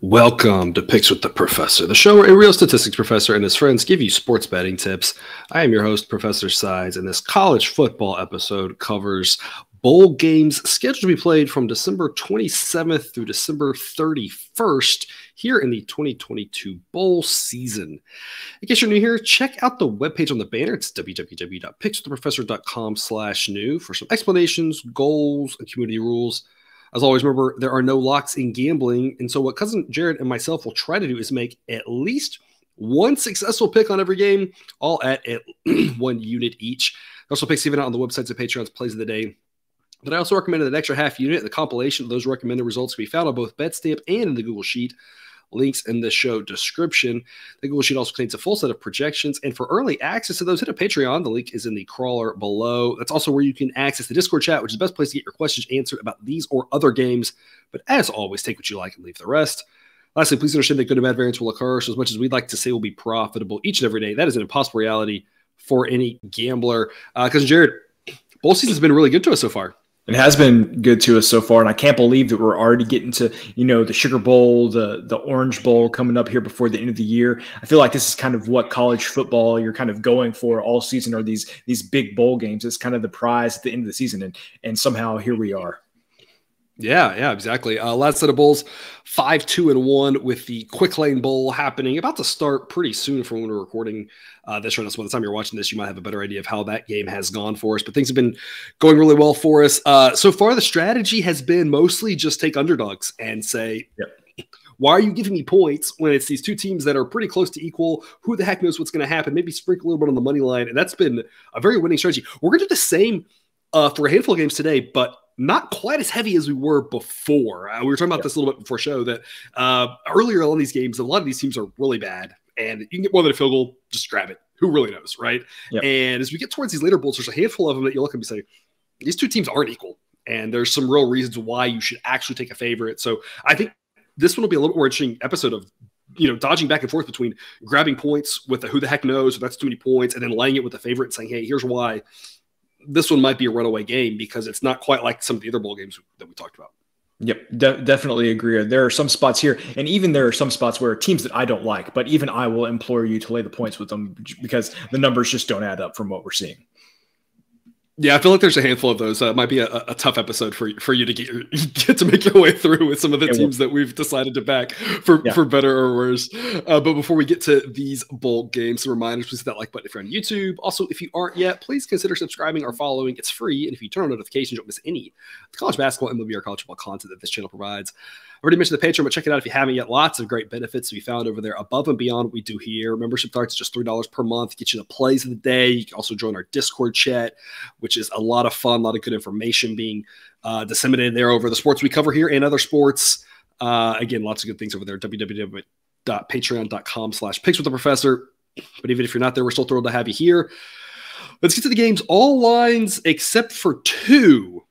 Welcome to Picks with the Professor, the show where a real statistics professor and his friends give you sports betting tips. I am your host, Professor Sides, and this college football episode covers bowl games scheduled to be played from December 27th through December 31st here in the 2022 bowl season. In case you're new here, check out the webpage on the banner. It's www.pickswiththeprofessor.com slash new for some explanations, goals, and community rules – as always, remember there are no locks in gambling. And so, what cousin Jared and myself will try to do is make at least one successful pick on every game, all at, at one unit each. Also, picks even out on the websites of Patreon's plays of the day. But I also recommended an extra half unit. The compilation of those recommended results can be found on both Betstamp and in the Google Sheet links in the show description. The Google Sheet also contains a full set of projections. And for early access to those, hit a Patreon. The link is in the crawler below. That's also where you can access the Discord chat, which is the best place to get your questions answered about these or other games. But as always, take what you like and leave the rest. Lastly, please understand that good and bad variance will occur. So, as much as we'd like to say will be profitable each and every day, that is an impossible reality for any gambler. Because, uh, Jared, bowl season's been really good to us so far it has been good to us so far, and I can't believe that we're already getting to you know the Sugar Bowl, the the Orange Bowl coming up here before the end of the year. I feel like this is kind of what college football you're kind of going for all season, are these these big bowl games. It's kind of the prize at the end of the season, and and somehow here we are. Yeah, yeah, exactly. Uh, last set of bowls, five, two, and one, with the Quick Lane Bowl happening about to start pretty soon from when we're recording uh, this right. So by the time you're watching this, you might have a better idea of how that game has gone for us. But things have been going really well for us uh, so far. The strategy has been mostly just take underdogs and say, yep. "Why are you giving me points when it's these two teams that are pretty close to equal? Who the heck knows what's going to happen? Maybe sprinkle a little bit on the money line." And that's been a very winning strategy. We're going to do the same uh, for a handful of games today, but not quite as heavy as we were before. Uh, we were talking about this a little bit before show that uh, earlier on these games, a lot of these teams are really bad, and you can get more than a field goal, just grab it. Who really knows, right? Yep. And as we get towards these later bowls, there's a handful of them that you look and say, these two teams aren't equal, and there's some real reasons why you should actually take a favorite. So I think this one will be a little more interesting episode of you know, dodging back and forth between grabbing points with the who the heck knows, if that's too many points, and then laying it with the favorite and saying, hey, here's why this one might be a runaway game because it's not quite like some of the other bowl games that we talked about. Yep, de- definitely agree. There are some spots here, and even there are some spots where teams that I don't like, but even I will implore you to lay the points with them because the numbers just don't add up from what we're seeing. Yeah, I feel like there's a handful of those. Uh, it might be a, a, tough episode for for you to get get to make your way through with some of the teams that we've decided to back for yeah. for better or worse. Uh, but before we get to these bowl games, some reminders: please hit that like button if you're on YouTube. Also, if you aren't yet, please consider subscribing or following. It's free, and if you turn on notifications, you don't miss any college basketball, MLB, or college football content that this channel provides. Already mentioned the Patreon, but check it out if you haven't yet. Lots of great benefits be found over there above and beyond what we do here. Membership starts at just $3 per month, get you the plays of the day. You can also join our Discord chat, which is a lot of fun, a lot of good information being uh, disseminated there over the sports we cover here and other sports. Uh, again, lots of good things over there. www.patreon.com slash picks with the professor. But even if you're not there, we're still thrilled to have you here. Let's get to the games. All lines except for two,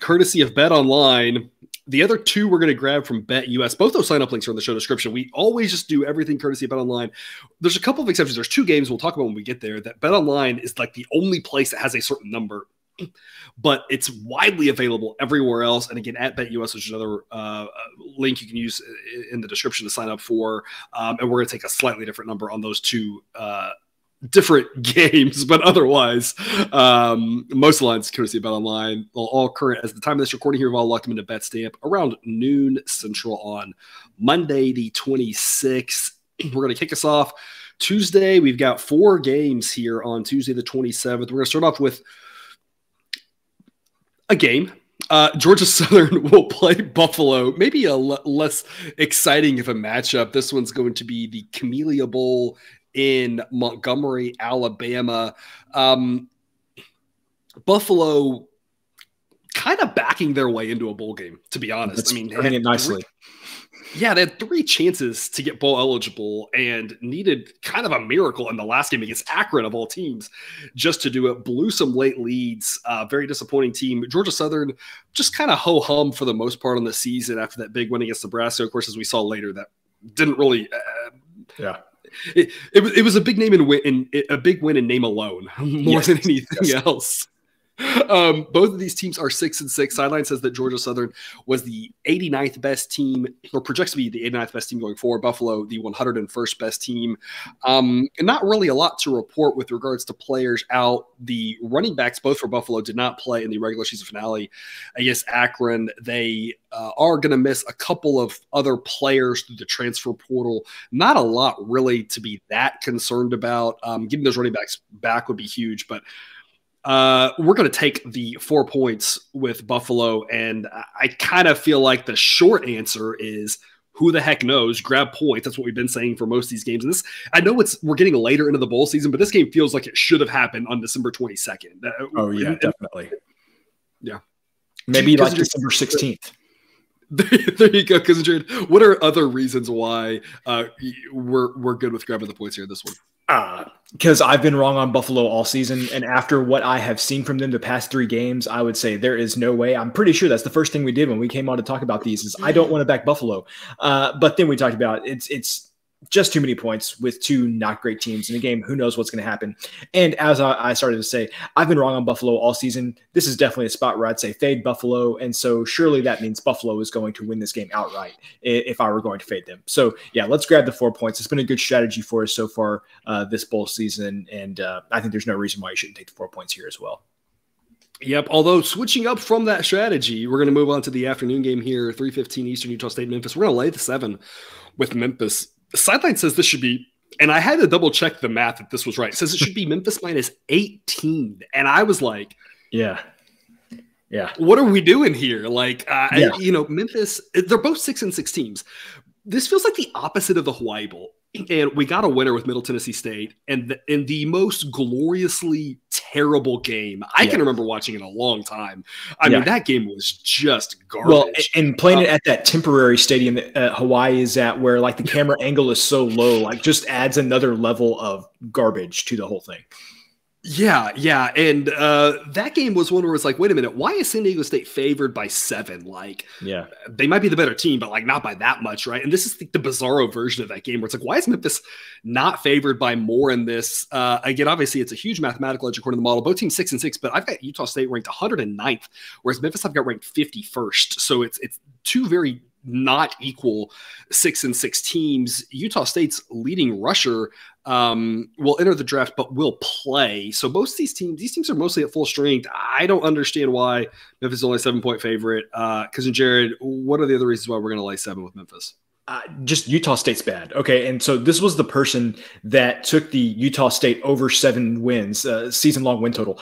courtesy of Bet Online. The other two we're going to grab from Bet US. Both those sign up links are in the show description. We always just do everything courtesy of Bet Online. There's a couple of exceptions. There's two games we'll talk about when we get there. That Bet Online is like the only place that has a certain number, but it's widely available everywhere else. And again, at Bet US, which is another uh, link you can use in the description to sign up for. Um, and we're going to take a slightly different number on those two. Uh, different games, but otherwise, um, most lines courtesy Bet Online, all current as the time of this recording here. We've all locked them into Bet Stamp around noon central on Monday, the 26th. We're going to kick us off Tuesday. We've got four games here on Tuesday, the 27th. We're going to start off with a game. Uh, Georgia Southern will play Buffalo. Maybe a less exciting of a matchup. This one's going to be the Camellia Bowl in Montgomery, Alabama. Um, Buffalo kind of backing their way into a bowl game, to be honest. That's I mean, it nicely. Three, yeah, they had three chances to get bowl eligible and needed kind of a miracle in the last game against Akron of all teams just to do it. Blew some late leads. Uh, very disappointing team. Georgia Southern just kind of ho hum for the most part on the season after that big win against Nebraska. Of course, as we saw later, that didn't really. Uh, yeah it, it, was it was a big name in, in, in a big win in name alone more yes, than anything yes. else. Um, both of these teams are six and six. Sideline says that Georgia Southern was the 89th best team, or projects to be the 89th best team going forward. Buffalo, the 101st best team. Um, and not really a lot to report with regards to players out. The running backs, both for Buffalo, did not play in the regular season finale. I guess Akron, they uh, are going to miss a couple of other players through the transfer portal. Not a lot really to be that concerned about. Um, getting those running backs back would be huge, but uh, we're going to take the four points with Buffalo, and I kind of feel like the short answer is who the heck knows? Grab points. That's what we've been saying for most of these games. And this, I know it's we're getting later into the bowl season, but this game feels like it should have happened on December twenty second. Uh, oh yeah, and, definitely. Yeah, maybe like December sixteenth. There, you go, because what are other reasons why uh, we're we're good with grabbing the points here in this one? Because uh, I've been wrong on Buffalo all season, and after what I have seen from them the past three games, I would say there is no way. I'm pretty sure that's the first thing we did when we came on to talk about these. Is I don't want to back Buffalo, uh, but then we talked about it's it's just too many points with two not great teams in a game. Who knows what's going to happen? And as I, I, started to say, I've been wrong on Buffalo all season. This is definitely a spot where I'd say fade Buffalo. And so surely that means Buffalo is going to win this game outright if I were going to fade them. So yeah, let's grab the four points. It's been a good strategy for us so far uh, this bowl season. And uh, I think there's no reason why you shouldn't take the four points here as well. Yep. Although switching up from that strategy, we're going to move on to the afternoon game here, 315 Eastern Utah State, Memphis. We're going to lay the seven with Memphis sideline says this should be, and I had to double check the math that this was right. It says it should be Memphis minus 18. And I was like, yeah. Yeah. What are we doing here? Like, uh, yeah. you know, Memphis, they're both six and six teams. This feels like the opposite of the Hawaii Bowl and we got a winner with Middle Tennessee State, and the, in the most gloriously terrible game I yeah. can remember watching in a long time. I yeah. mean, that game was just garbage. Well, and playing it uh, at that temporary stadium that uh, Hawaii is at, where like the camera angle is so low, like just adds another level of garbage to the whole thing. Yeah, yeah, and uh, that game was one where it's like, wait a minute, why is San Diego State favored by seven? Like, yeah, they might be the better team, but like not by that much, right? And this is the, the bizarro version of that game where it's like, why is Memphis not favored by more in this? Uh, again, obviously, it's a huge mathematical edge according to the model. Both teams six and six, but I've got Utah State ranked 109th, whereas Memphis I've got ranked 51st. So it's it's two very not equal six and six teams. Utah State's leading rusher um, will enter the draft, but will play. So most of these teams, these teams are mostly at full strength. I don't understand why Memphis is only seven point favorite. Uh, Jared, what are the other reasons why we're going to lay seven with Memphis? Uh, just Utah State's bad. Okay. And so this was the person that took the Utah State over seven wins, uh, season long win total.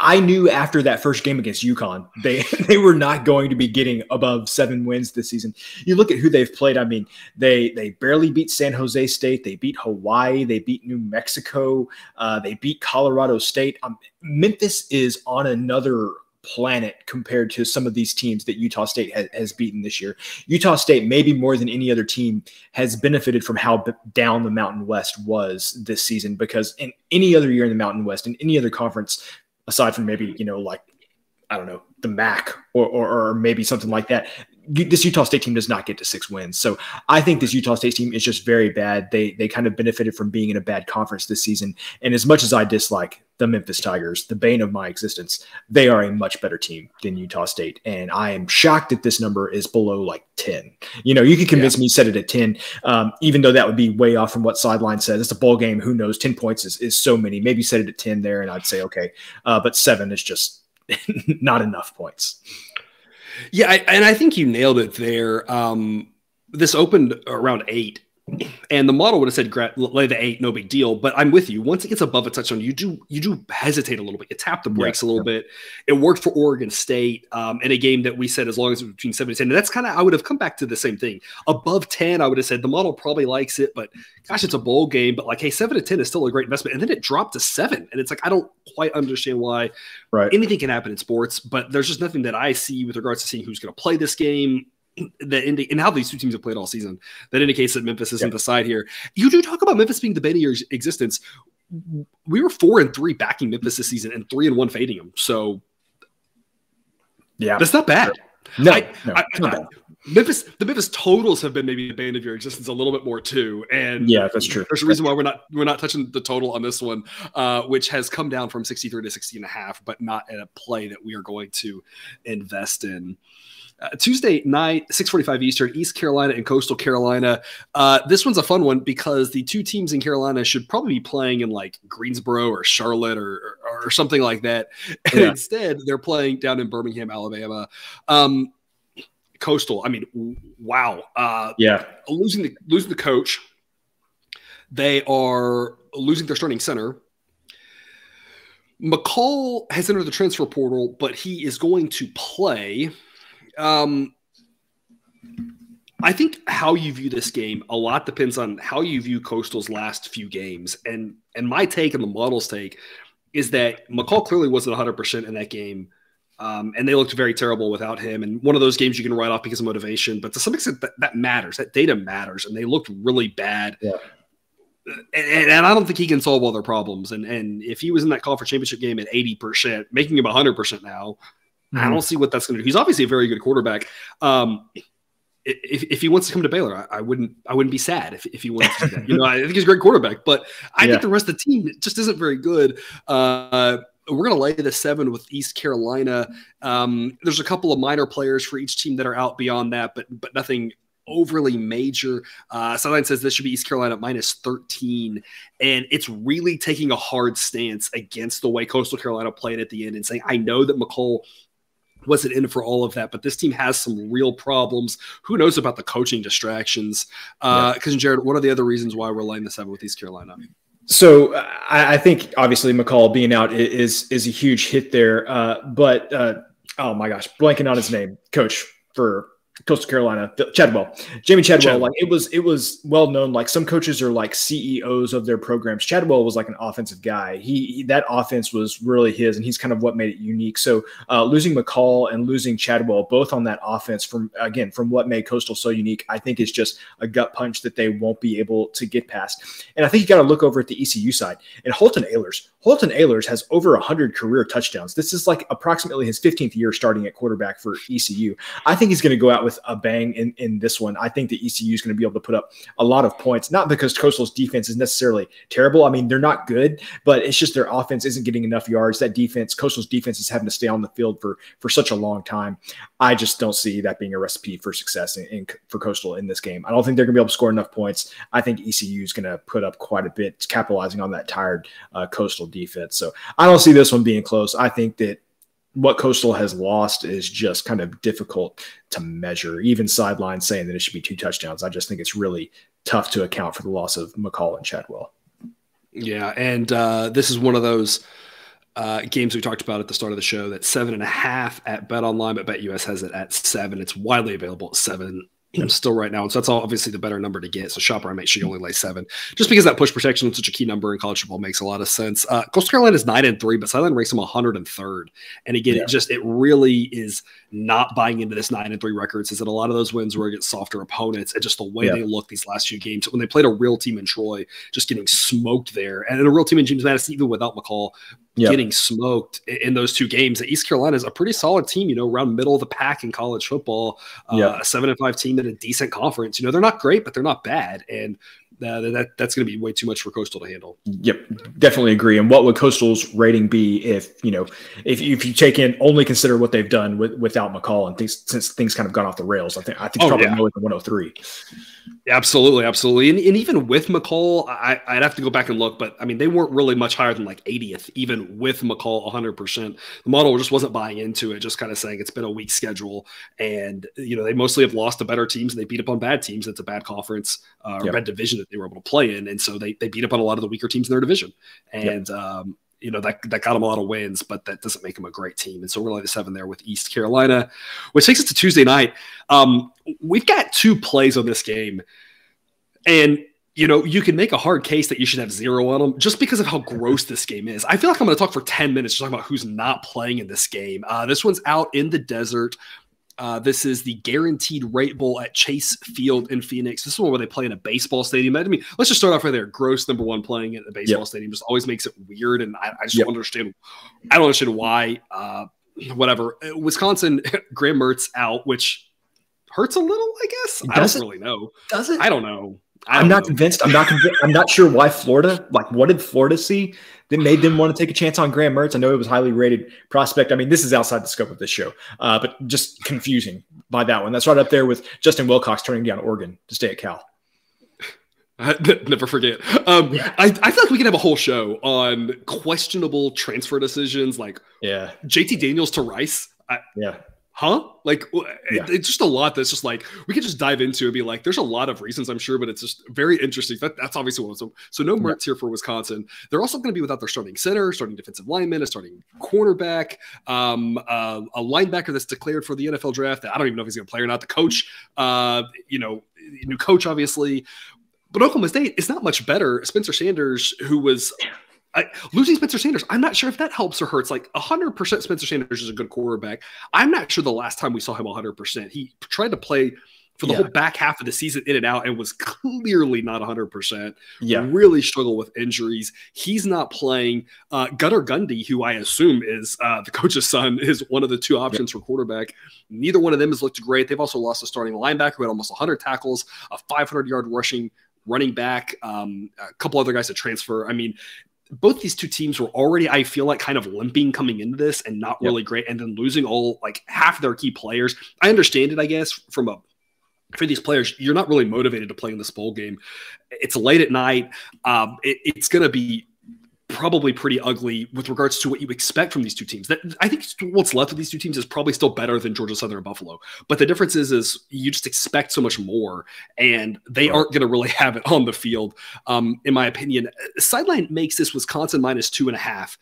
I knew after that first game against UConn, they, they were not going to be getting above seven wins this season. You look at who they've played. I mean, they, they barely beat San Jose State. They beat Hawaii. They beat New Mexico. Uh, they beat Colorado State. Um, Memphis is on another planet compared to some of these teams that Utah State has, has, beaten this year. Utah State, maybe more than any other team, has benefited from how down the Mountain West was this season because in any other year in the Mountain West, in any other conference, aside from maybe, you know, like, I don't know, the MAC or, or, or maybe something like that, this Utah State team does not get to six wins. So I think this Utah State team is just very bad. They they kind of benefited from being in a bad conference this season. And as much as I dislike the Memphis Tigers, the bane of my existence, they are a much better team than Utah State. And I am shocked that this number is below like 10. You know, you could convince yeah. me set it at 10, um, even though that would be way off from what sideline says. It's a ball game. Who knows? 10 points is, is so many. Maybe set it at 10 there and I'd say, okay. Uh, but seven is just not enough points. Yeah, I, and I think you nailed it there. Um, this opened around eight, and the model would have said lay the eight, no big deal. But I'm with you. Once it gets above a touchdown, you do you do hesitate a little bit. You tap the brakes yeah, a little yeah. bit. It worked for Oregon State um, in a game that we said as long as it was between seven and ten. And that's kind of I would have come back to the same thing. Above ten, I would have said the model probably likes it, but gosh, it's a bowl game. But like, hey, seven to ten is still a great investment. And then it dropped to seven, and it's like I don't quite understand why. Right. Anything can happen in sports, but there's just nothing that I see with regards to seeing who's going to play this game that indi- and how these two teams have played all season that indicates that Memphis isn't yeah. the side here. You do talk about Memphis being the bane of your existence. We were four and three backing Memphis this season and three and one fading them. So yeah, that's not bad. No, I, no, I, I, Memphis, the Memphis totals have been maybe the bane of your existence a little bit more too, and yeah, that's true. There's a reason why we're not we're not touching the total on this one, uh, which has come down from 63 to 60 and a half, but not at a play that we are going to invest in. Uh, Tuesday night, 6:45 Eastern, East Carolina and Coastal Carolina. Uh, this one's a fun one because the two teams in Carolina should probably be playing in like Greensboro or Charlotte or or, or something like that, and yeah. instead they're playing down in Birmingham, Alabama. Um, Coastal. I mean, wow. Uh, yeah, losing the losing the coach. They are losing their starting center. McCall has entered the transfer portal, but he is going to play. Um, I think how you view this game a lot depends on how you view Coastal's last few games, and and my take and the model's take is that McCall clearly wasn't 100 percent in that game um, and they looked very terrible without him. And one of those games you can write off because of motivation, but to some extent that, that matters. That data matters, and they looked really bad. Yeah. And, and, I don't think he can solve all their problems. And and if he was in that call for championship game at eighty percent, making him hundred percent now, mm-hmm. I don't see what that's going to do. He's obviously a very good quarterback. Um, if, if he wants to come to Baylor, I, I, wouldn't I wouldn't be sad if, if he wants to that. You know, I think he's a great quarterback, but I yeah. think the rest of the team just isn't very good. Uh, we're going to lay the seven with East Carolina. Um, there's a couple of minor players for each team that are out beyond that, but but nothing overly major. Uh, Sideline says this should be East Carolina minus 13. And it's really taking a hard stance against the way Coastal Carolina played at the end and saying, I know that McCall wasn't in for all of that, but this team has some real problems. Who knows about the coaching distractions? Because, uh, yeah. Jared, what are the other reasons why we're laying this up with East Carolina? So I, I, think obviously McCall being out is is a huge hit there. Uh, but uh, oh my gosh, blanking on his name, coach for Coastal Carolina, Chadwell, Jamey Chadwell, Chadwell. Like it was, it was well known. Like some coaches are like CEOs of their programs. Chadwell was like an offensive guy. He, he that offense was really his, and he's kind of what made it unique. So uh, losing McCall and losing Chadwell, both on that offense, from again from what made Coastal so unique, I think is just a gut punch that they won't be able to get past. And I think you got to look over at the ECU side and Holton Ahlers. Holton Ahlers has over 100 career touchdowns. This is like approximately his 15th year starting at quarterback for ECU. I think he's going to go out with a bang in, in this one. I think the ECU is going to be able to put up a lot of points, not because Coastal's defense is necessarily terrible. I mean, they're not good, but it's just their offense isn't getting enough yards. That defense, Coastal's defense is having to stay on the field for, for such a long time. I just don't see that being a recipe for success in, in for Coastal in this game. I don't think they're going to be able to score enough points. I think ECU is going to put up quite a bit, capitalizing on that tired uh, Coastal defense. So I don't see this one being close. I think that what Coastal has lost is just kind of difficult to measure. Even sideline saying that it should be two touchdowns, I just think it's really tough to account for the loss of McCall and Chadwell. Yeah, and uh, this is one of those uh, games we talked about at the start of the show. That seven and a half at Bet Online, but BetUS has it at seven. It's widely available at seven still right now. And so that's obviously the better number to get. So shopper, I make sure you only lay seven, just because that push protection is such a key number in college football makes a lot of sense. Uh, Coastal Carolina is nine and three, but Sideline ranks them 103rd. And again, yeah. it just it really is not buying into this nine and three records. Is that a lot of those wins were against softer opponents and just the way yeah. they look these last few games when they played a real team in Troy, just getting smoked there, and a real team in James Madison even without McCall yep. getting smoked in those two games. East Carolina is a pretty solid team, you know, around middle of the pack in college football. Uh, yep. A seven and five team in a decent conference. You know, they're not great, but they're not bad. And uh, that that's going to be way too much for Coastal to handle. Yep, definitely agree. And what would Coastal's rating be if you know if if you take in only consider what they've done with, without McCall and things since things kind of gone off the rails? I think I think oh, probably yeah. more than 103. Absolutely, absolutely. And, and even with McCall, I, would have to go back and look, but I mean, they weren't really much higher than like 80th, even with McCall 100%. The model just wasn't buying into it, just kind of saying it's been a weak schedule. And, you know, they mostly have lost to better teams and they beat up on bad teams. It's a bad conference uh, or yep. bad division that they were able to play in. And so they, they beat up on a lot of the weaker teams in their division. And, yep. um, you know that that got them a lot of wins, but that doesn't make them a great team. And so we're like the seven there with East Carolina, which takes us to Tuesday night. Um, we've got two plays on this game, and you know you can make a hard case that you should have zero on them just because of how gross this game is. I feel like I'm going to talk for ten minutes talking about who's not playing in this game. Uh, this one's out in the desert. Uh, this is the guaranteed rate bowl at Chase Field in Phoenix. This is one where they play in a baseball stadium. I mean, let's just start off right there. Gross number one playing at a baseball yep. stadium just always makes it weird, and I, I just yep. don't understand. I don't understand why. Uh, whatever. Wisconsin, Graham Mertz out, which hurts a little, I guess. I don't really know. Does it? I don't know. I am not know. convinced. I'm not convinced. I'm not sure why Florida, like, what did Florida see that made them want to take a chance on Graham Mertz? I know it was highly rated prospect. I mean, this is outside the scope of this show, uh, but just confusing by that one. That's right up there with Justin Wilcox turning down Oregon to stay at Cal. Never forget. Um, yeah. I, I feel like we can have a whole show on questionable transfer decisions, like yeah, JT Daniels to Rice. I, yeah, huh? Like yeah. it's just a lot that's just like we could just dive into and be like, there's a lot of reasons I'm sure, but it's just very interesting. That, that's obviously one. So so no Mertz here for Wisconsin. They're also going to be without their starting center, starting defensive lineman, a starting cornerback, um, uh, a linebacker that's declared for the NFL draft. I don't even know if he's going to play or not. The coach, uh, you know, new coach obviously. But Oklahoma State is not much better. Spencer Sanders, who was I, losing Spencer Sanders, I'm not sure if that helps or hurts. Like 100% Spencer Sanders is a good quarterback. I'm not sure the last time we saw him 100%. He tried to play for the yeah. whole back half of the season in and out and was clearly not 100%. Yeah. Really struggled with injuries. He's not playing. Uh, Gunnar Gundy, who I assume is uh, the coach's son, is one of the two options for quarterback. Neither one of them has looked great. They've also lost a starting linebacker who had almost 100 tackles, a 500 yard rushing running back, um, a couple other guys to transfer. I mean, both these two teams were already, I feel like, kind of limping coming into this and not really yep. great, and then losing all like half their key players. I understand it, I guess, from a for these players, you're not really motivated to play in this bowl game. It's late at night. Um, it, it's going to be probably pretty ugly with regards to what you expect from these two teams. That I think what's left of these two teams is probably still better than Georgia Southern and Buffalo. But the difference is, is you just expect so much more, and they right. aren't going to really have it on the field. Um, in my opinion, sideline makes this Wisconsin minus two and a half.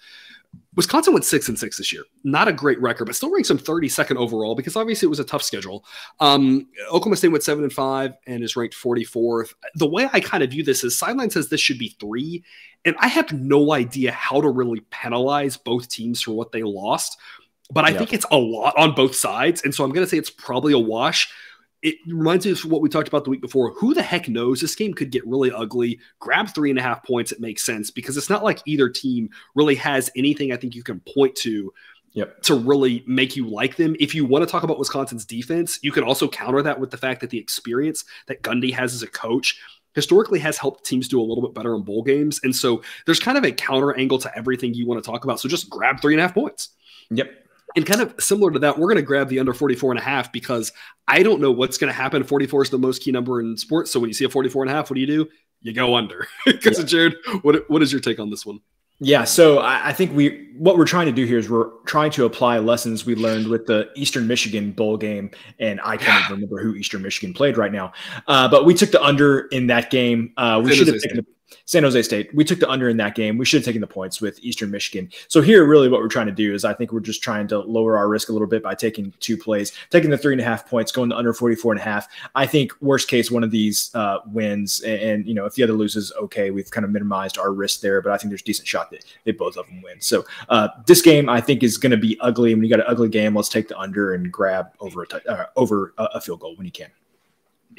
Wisconsin went six and six this year. Not a great record, but still ranks them 32nd overall because obviously it was a tough schedule. Um, Oklahoma State went seven and five and is ranked 44th. The way I kind of view this is sideline says this should be three, and I have no idea how to really penalize both teams for what they lost. But I think it's a lot on both sides, and so I'm going to say it's probably a wash it reminds me of what we talked about the week before. Who the heck knows? This game could get really ugly. Grab three and a half points. It makes sense because it's not like either team really has anything I think you can point to yep. to really make you like them. If you want to talk about Wisconsin's defense, you can also counter that with the fact that the experience that Gundy has as a coach historically has helped teams do a little bit better in bowl games. And so there's kind of a counter angle to everything you want to talk about. So just grab three and a half points. Yep. And kind of similar to that, we're going to grab the under 44 and a half because I don't know what's going to happen. 44 is the most key number in sports. So when you see a 44 and a half, what do you do? You go under. Because yeah. Jared, what, what is your take on this one? Yeah, so I, I think we what we're trying to do here is we're trying to apply lessons we learned with the Eastern Michigan bowl game, and I can't yeah. remember who Eastern Michigan played right now, uh, but we took the under in that game. Uh, we should have taken the San Jose State. We took the under in that game. We should have taken the points with Eastern Michigan. So here, really, what we're trying to do is I think we're just trying to lower our risk a little bit by taking two plays, taking the three and a half points, going to under 44 and a half. I think worst case, one of these uh, wins, and, and, you know, if the other loses, okay, we've kind of minimized our risk there. But I think there's a decent shot that, that both of them win. So uh, this game, I think, is going to be ugly. And when you got an ugly game, let's take the under and grab over a t- uh, over a, a field goal when you can.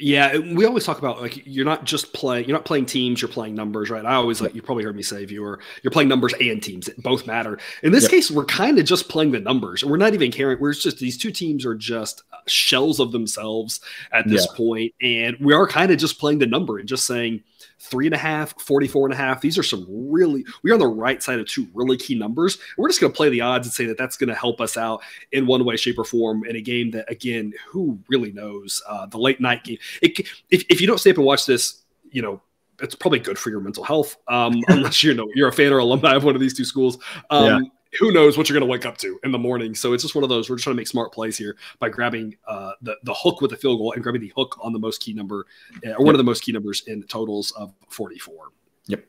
Yeah, we always talk about like you're not just playing you're not playing teams, you're playing numbers, right? I always like you probably heard me say viewer, you're playing numbers and teams. Both matter. In this yep. case, we're kind of just playing the numbers. And we're not even caring. We're just these two teams are just uh, shells of themselves at this yeah. point, and we are kind of just playing the number and just saying three and a half, 44 and a half. These are some really, we are on the right side of two really key numbers. We're just going to play the odds and say that that's going to help us out in one way, shape, or form in a game that, again, who really knows? Uh, the late night game. It, if, if you don't stay up and watch this, you know, it's probably good for your mental health, um, unless you know you're a fan or alumni of one of these two schools. Um, yeah who knows what you're going to wake up to in the morning. So it's just one of those. We're just trying to make smart plays here by grabbing uh, the the hook with the field goal and grabbing the hook on the most key number, uh, or yep. one of the most key numbers in totals of 44. Yep.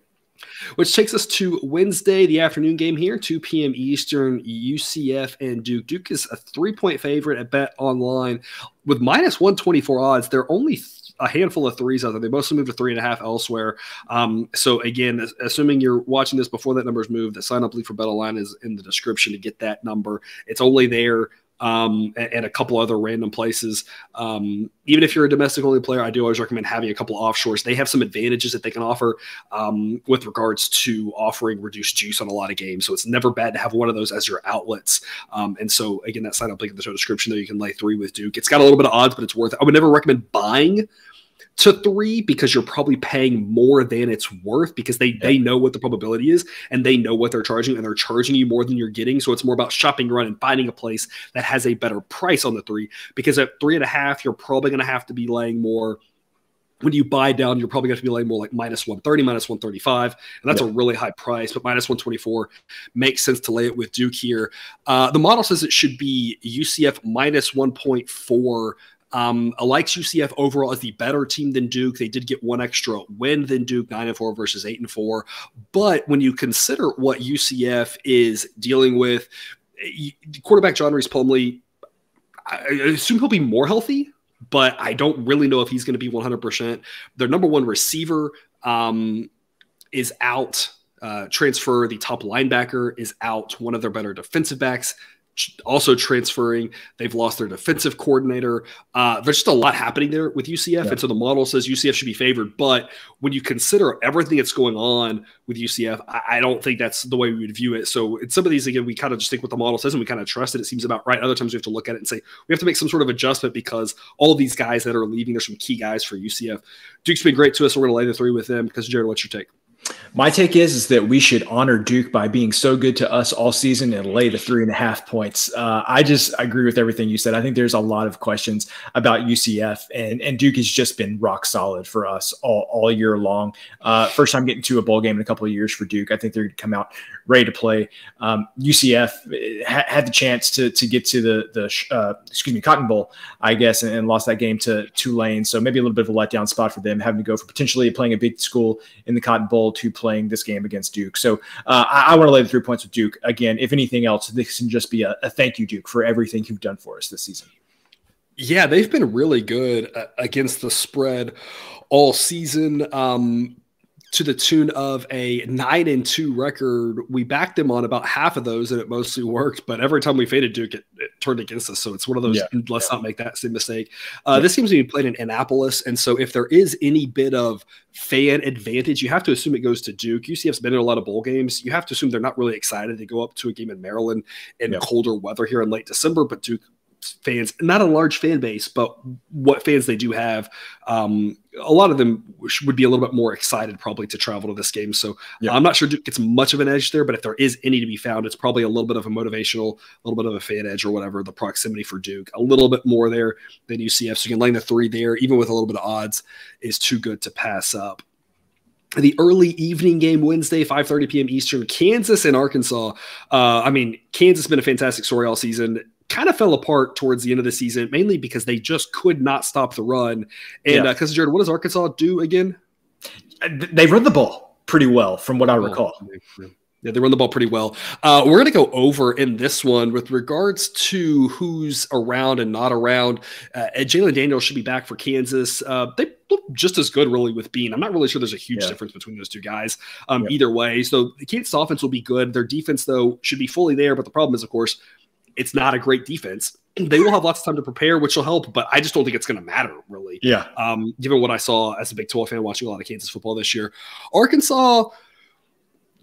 Which takes us to Wednesday, the afternoon game here, 2 p.m. Eastern, UCF and Duke. Duke is a three point favorite at Bet Online with minus 124 odds. They're only a handful of threes out there. They mostly moved to three and a half elsewhere. Um, so again, assuming you're watching this before that number's moved, the sign up link for BetOnline is in the description to get that number. It's only there um, and, and, a couple other random places. Um, even if you're a domestic only player, I do always recommend having a couple offshores. They have some advantages that they can offer um, with regards to offering reduced juice on a lot of games. So it's never bad to have one of those as your outlets. Um, and so again, that sign up link in the show description there, you can lay three with Duke. It's got a little bit of odds, but it's worth it. I would never recommend buying to three because you're probably paying more than it's worth because they yeah. they know what the probability is and they know what they're charging and they're charging you more than you're getting. So it's more about shopping around and finding a place that has a better price on the three because at three and a half, you're probably going to have to be laying more when you buy down, you're probably going to be laying more like minus 130, minus 135. And that's yeah. a really high price, but minus 124 makes sense to lay it with Duke here. Uh, the model says it should be UCF minus 1.4 um, likes UCF overall as the better team than Duke. They did get one extra win than Duke, nine and four versus eight and four. But when you consider what UCF is dealing with, quarterback John Rhys Plumlee, I assume he'll be more healthy, but I don't really know if he's going to be 100%. Their number one receiver um, is out. Uh, transfer the top linebacker is out. One of their better defensive backs also transferring. They've lost their defensive coordinator. Uh, there's just a lot happening there with UCF. Yeah. And so the model says UCF should be favored. But when you consider everything that's going on with UCF, I, I don't think that's the way we would view it. So in some of these, again, we kind of just think what the model says and we kind of trust it. It seems about right. Other times we have to look at it and say, we have to make some sort of adjustment because all of these guys that are leaving, there's some key guys for UCF. Duke's been great to us. So we're going to lay the three with them because, Jared, what's your take? My take is is that we should honor Duke by being so good to us all season and lay the three and a half points. Uh, I just agree with everything you said. I think there's a lot of questions about UCF and and Duke has just been rock solid for us all, all year long. Uh, first time getting to a bowl game in a couple of years for Duke. I think they're going to come out ready to play. Um, UCF ha- had the chance to to get to the the uh, excuse me Cotton Bowl, I guess, and, and, lost that game to Tulane. So maybe a little bit of a letdown spot for them, having to go for potentially playing a big school in the Cotton Bowl to playing this game against Duke. So uh, I, I want to lay the three points with Duke again. If anything else, this can just be a, a thank you, Duke, for everything you've done for us this season. Yeah, they've been really good uh, against the spread all season. Um, to the tune of a nine and two record. We backed them on about half of those, and it mostly worked. But every time we faded Duke, it, it turned against us. So it's one of those. Yeah. Let's yeah. not make that same mistake. Uh, yeah. This seems to be played in Annapolis, and so if there is any bit of fan advantage, you have to assume it goes to Duke. UCF's been in a lot of bowl games. You have to assume they're not really excited to go up to a game in Maryland in colder weather here in late December. But Duke fans, not a large fan base, but what fans they do have, um, a lot of them would be a little bit more excited probably to travel to this game. So yeah. I'm not sure Duke gets much of an edge there, but if there is any to be found, it's probably a little bit of a motivational, a little bit of a fan edge or whatever. The proximity for Duke, a little bit more there than UCF. So you can lay the three there, even with a little bit of odds, is too good to pass up the early evening game Wednesday, 5:30 p.m. Eastern, Kansas and Arkansas. Uh, I mean, Kansas has been a fantastic story all season kind of fell apart towards the end of the season, mainly because they just could not stop the run. And because yeah. uh, Jared, what does Arkansas do again? They run the ball pretty well, from what I oh, recall. Yeah, they run the ball pretty well. Uh, we're going to go over in this one with regards to who's around and not around. Uh, Jalon Daniels should be back for Kansas. Uh, they look just as good, really, with Bean. I'm not really sure there's a huge yeah. difference between those two guys um, either way. So the Kansas offense will be good. Their defense, though, should be fully there. But the problem is, of course, it's not a great defense. They will have lots of time to prepare, which will help, but I just don't think it's going to matter really. Yeah. Um, given what I saw as a Big 12 fan watching a lot of Kansas football this year, Arkansas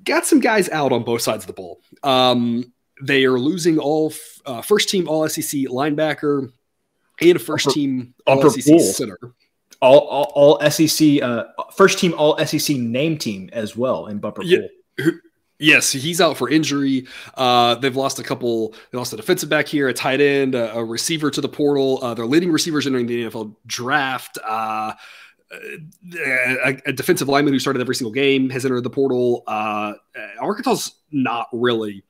got some guys out on both sides of the ball. Um, they are losing all uh, first team All SEC linebacker and a first team All SEC center. All, all, all SEC, uh, first team All SEC name team as well in Bumper yeah. Yes, he's out for injury. Uh, they've lost a couple. They lost a defensive back here, a tight end, a, a receiver to the portal. Uh, their leading receivers entering the NFL draft. Uh, a, a, defensive lineman who started every single game has entered the portal. Uh, Arkansas's not really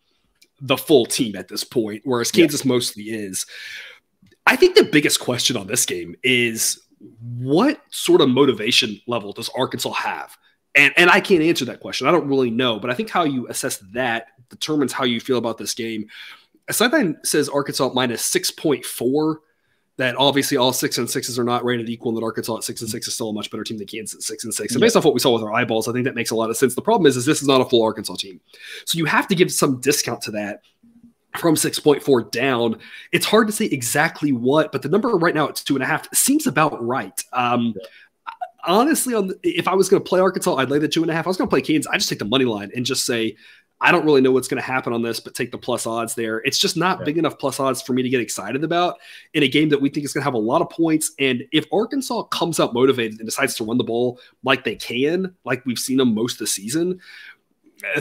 the full team at this point, whereas Kansas yeah. mostly is. I think the biggest question on this game is what sort of motivation level does Arkansas have? And, and I can't answer that question. I don't really know, but I think how you assess that determines how you feel about this game. A sideline says Arkansas minus 6.4. That obviously all six and sixes are not rated equal, and that Arkansas at six and six is still a much better team than Kansas at six and six. So based off what we saw with our eyeballs, I think that makes a lot of sense. The problem is, is this is not a full Arkansas team, so you have to give some discount to that from 6.4 down. It's hard to say exactly what, but the number right now it's two and a half seems about right. Um, yeah. Honestly, on the, if I was going to play Arkansas, I'd lay the two and a half. I was going to play Kansas. I just take the money line and just say I don't really know what's going to happen on this, but take the plus odds there. It's just not yeah. big enough plus odds for me to get excited about in a game that we think is going to have a lot of points. And if Arkansas comes out motivated and decides to run the ball like they can, like we've seen them most of the season,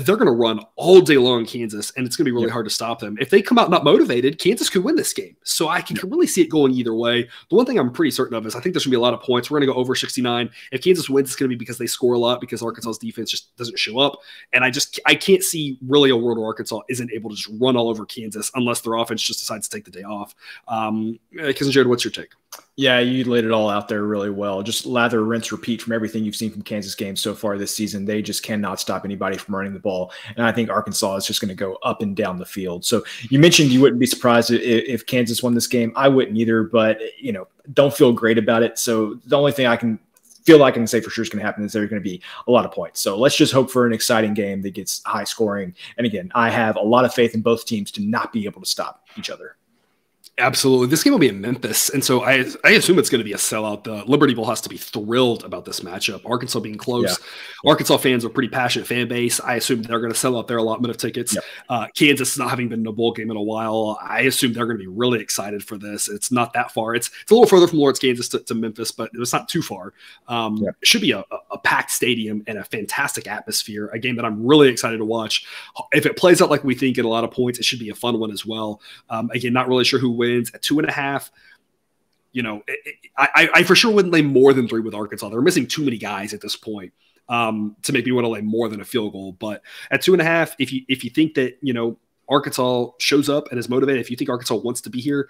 they're going to run all day long Kansas, and it's going to be really hard to stop them. If they come out not motivated, Kansas could win this game. So I can, can, really see it going either way. The one thing I'm pretty certain of is I think there's going to be a lot of points. We're going to go over 69. If Kansas wins, it's going to be because they score a lot because Arkansas's defense just doesn't show up. And I just I can't see really a world where Arkansas isn't able to just run all over Kansas unless their offense just decides to take the day off. Um, Jared, what's your take? Yeah, you laid it all out there really well. Just lather, rinse, repeat from everything you've seen from Kansas games so far this season. They just cannot stop anybody from running the ball. And I think Arkansas is just going to go up and down the field. So you mentioned you wouldn't be surprised if, if Kansas won this game. I wouldn't either, but, you know, don't feel great about it. So the only thing I can feel like I can say for sure is going to happen is there's going to be a lot of points. So let's just hope for an exciting game that gets high scoring. And again, I have a lot of faith in both teams to not be able to stop each other. Absolutely. This game will be in Memphis. And so I, I assume it's going to be a sellout. The Liberty Bowl has to be thrilled about this matchup. Arkansas being close. Yeah. Arkansas fans are pretty passionate fan base. I assume they're going to sell out their allotment of tickets. Yep. Uh, Kansas not having been in a bowl game in a while. I assume they're going to be really excited for this. It's not that far. It's, it's a little further from Lawrence, Kansas to, to Memphis, but it's not too far. Um, yep. It should be a, a packed stadium and a fantastic atmosphere. A game that I'm really excited to watch. If it plays out like we think at a lot of points, it should be a fun one as well. Um, again, not really sure who wins at two and a half. You know, it, it, I, I for sure wouldn't lay more than three with Arkansas. They're missing too many guys at this point um, to make me want to lay more than a field goal. But at two and a half, if you if you think that you know Arkansas shows up and is motivated, if you think Arkansas wants to be here,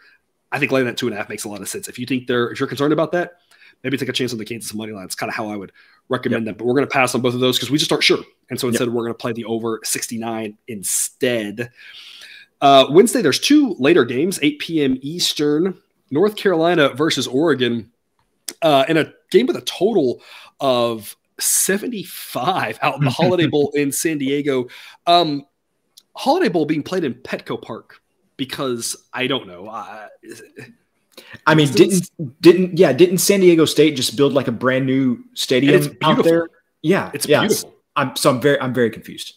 I think laying that two and a half makes a lot of sense. If you think they're if you're concerned about that, maybe take a chance on the Kansas money line. It's kind of how I would recommend yep. that. But we're going to pass on both of those because we just aren't sure. And so instead, yep. we're going to play the over 69 instead. Uh, Wednesday, there's two later games, 8 p.m. Eastern, North Carolina versus Oregon, uh, in a game with a total of 75 out in the Holiday Bowl in San Diego. Um, Holiday Bowl being played in Petco Park because I don't know. Uh, I mean, didn't didn't yeah, didn't San Diego State just build like a brand new stadium out there? Yeah, it's yeah, beautiful. I'm so I'm very I'm very confused.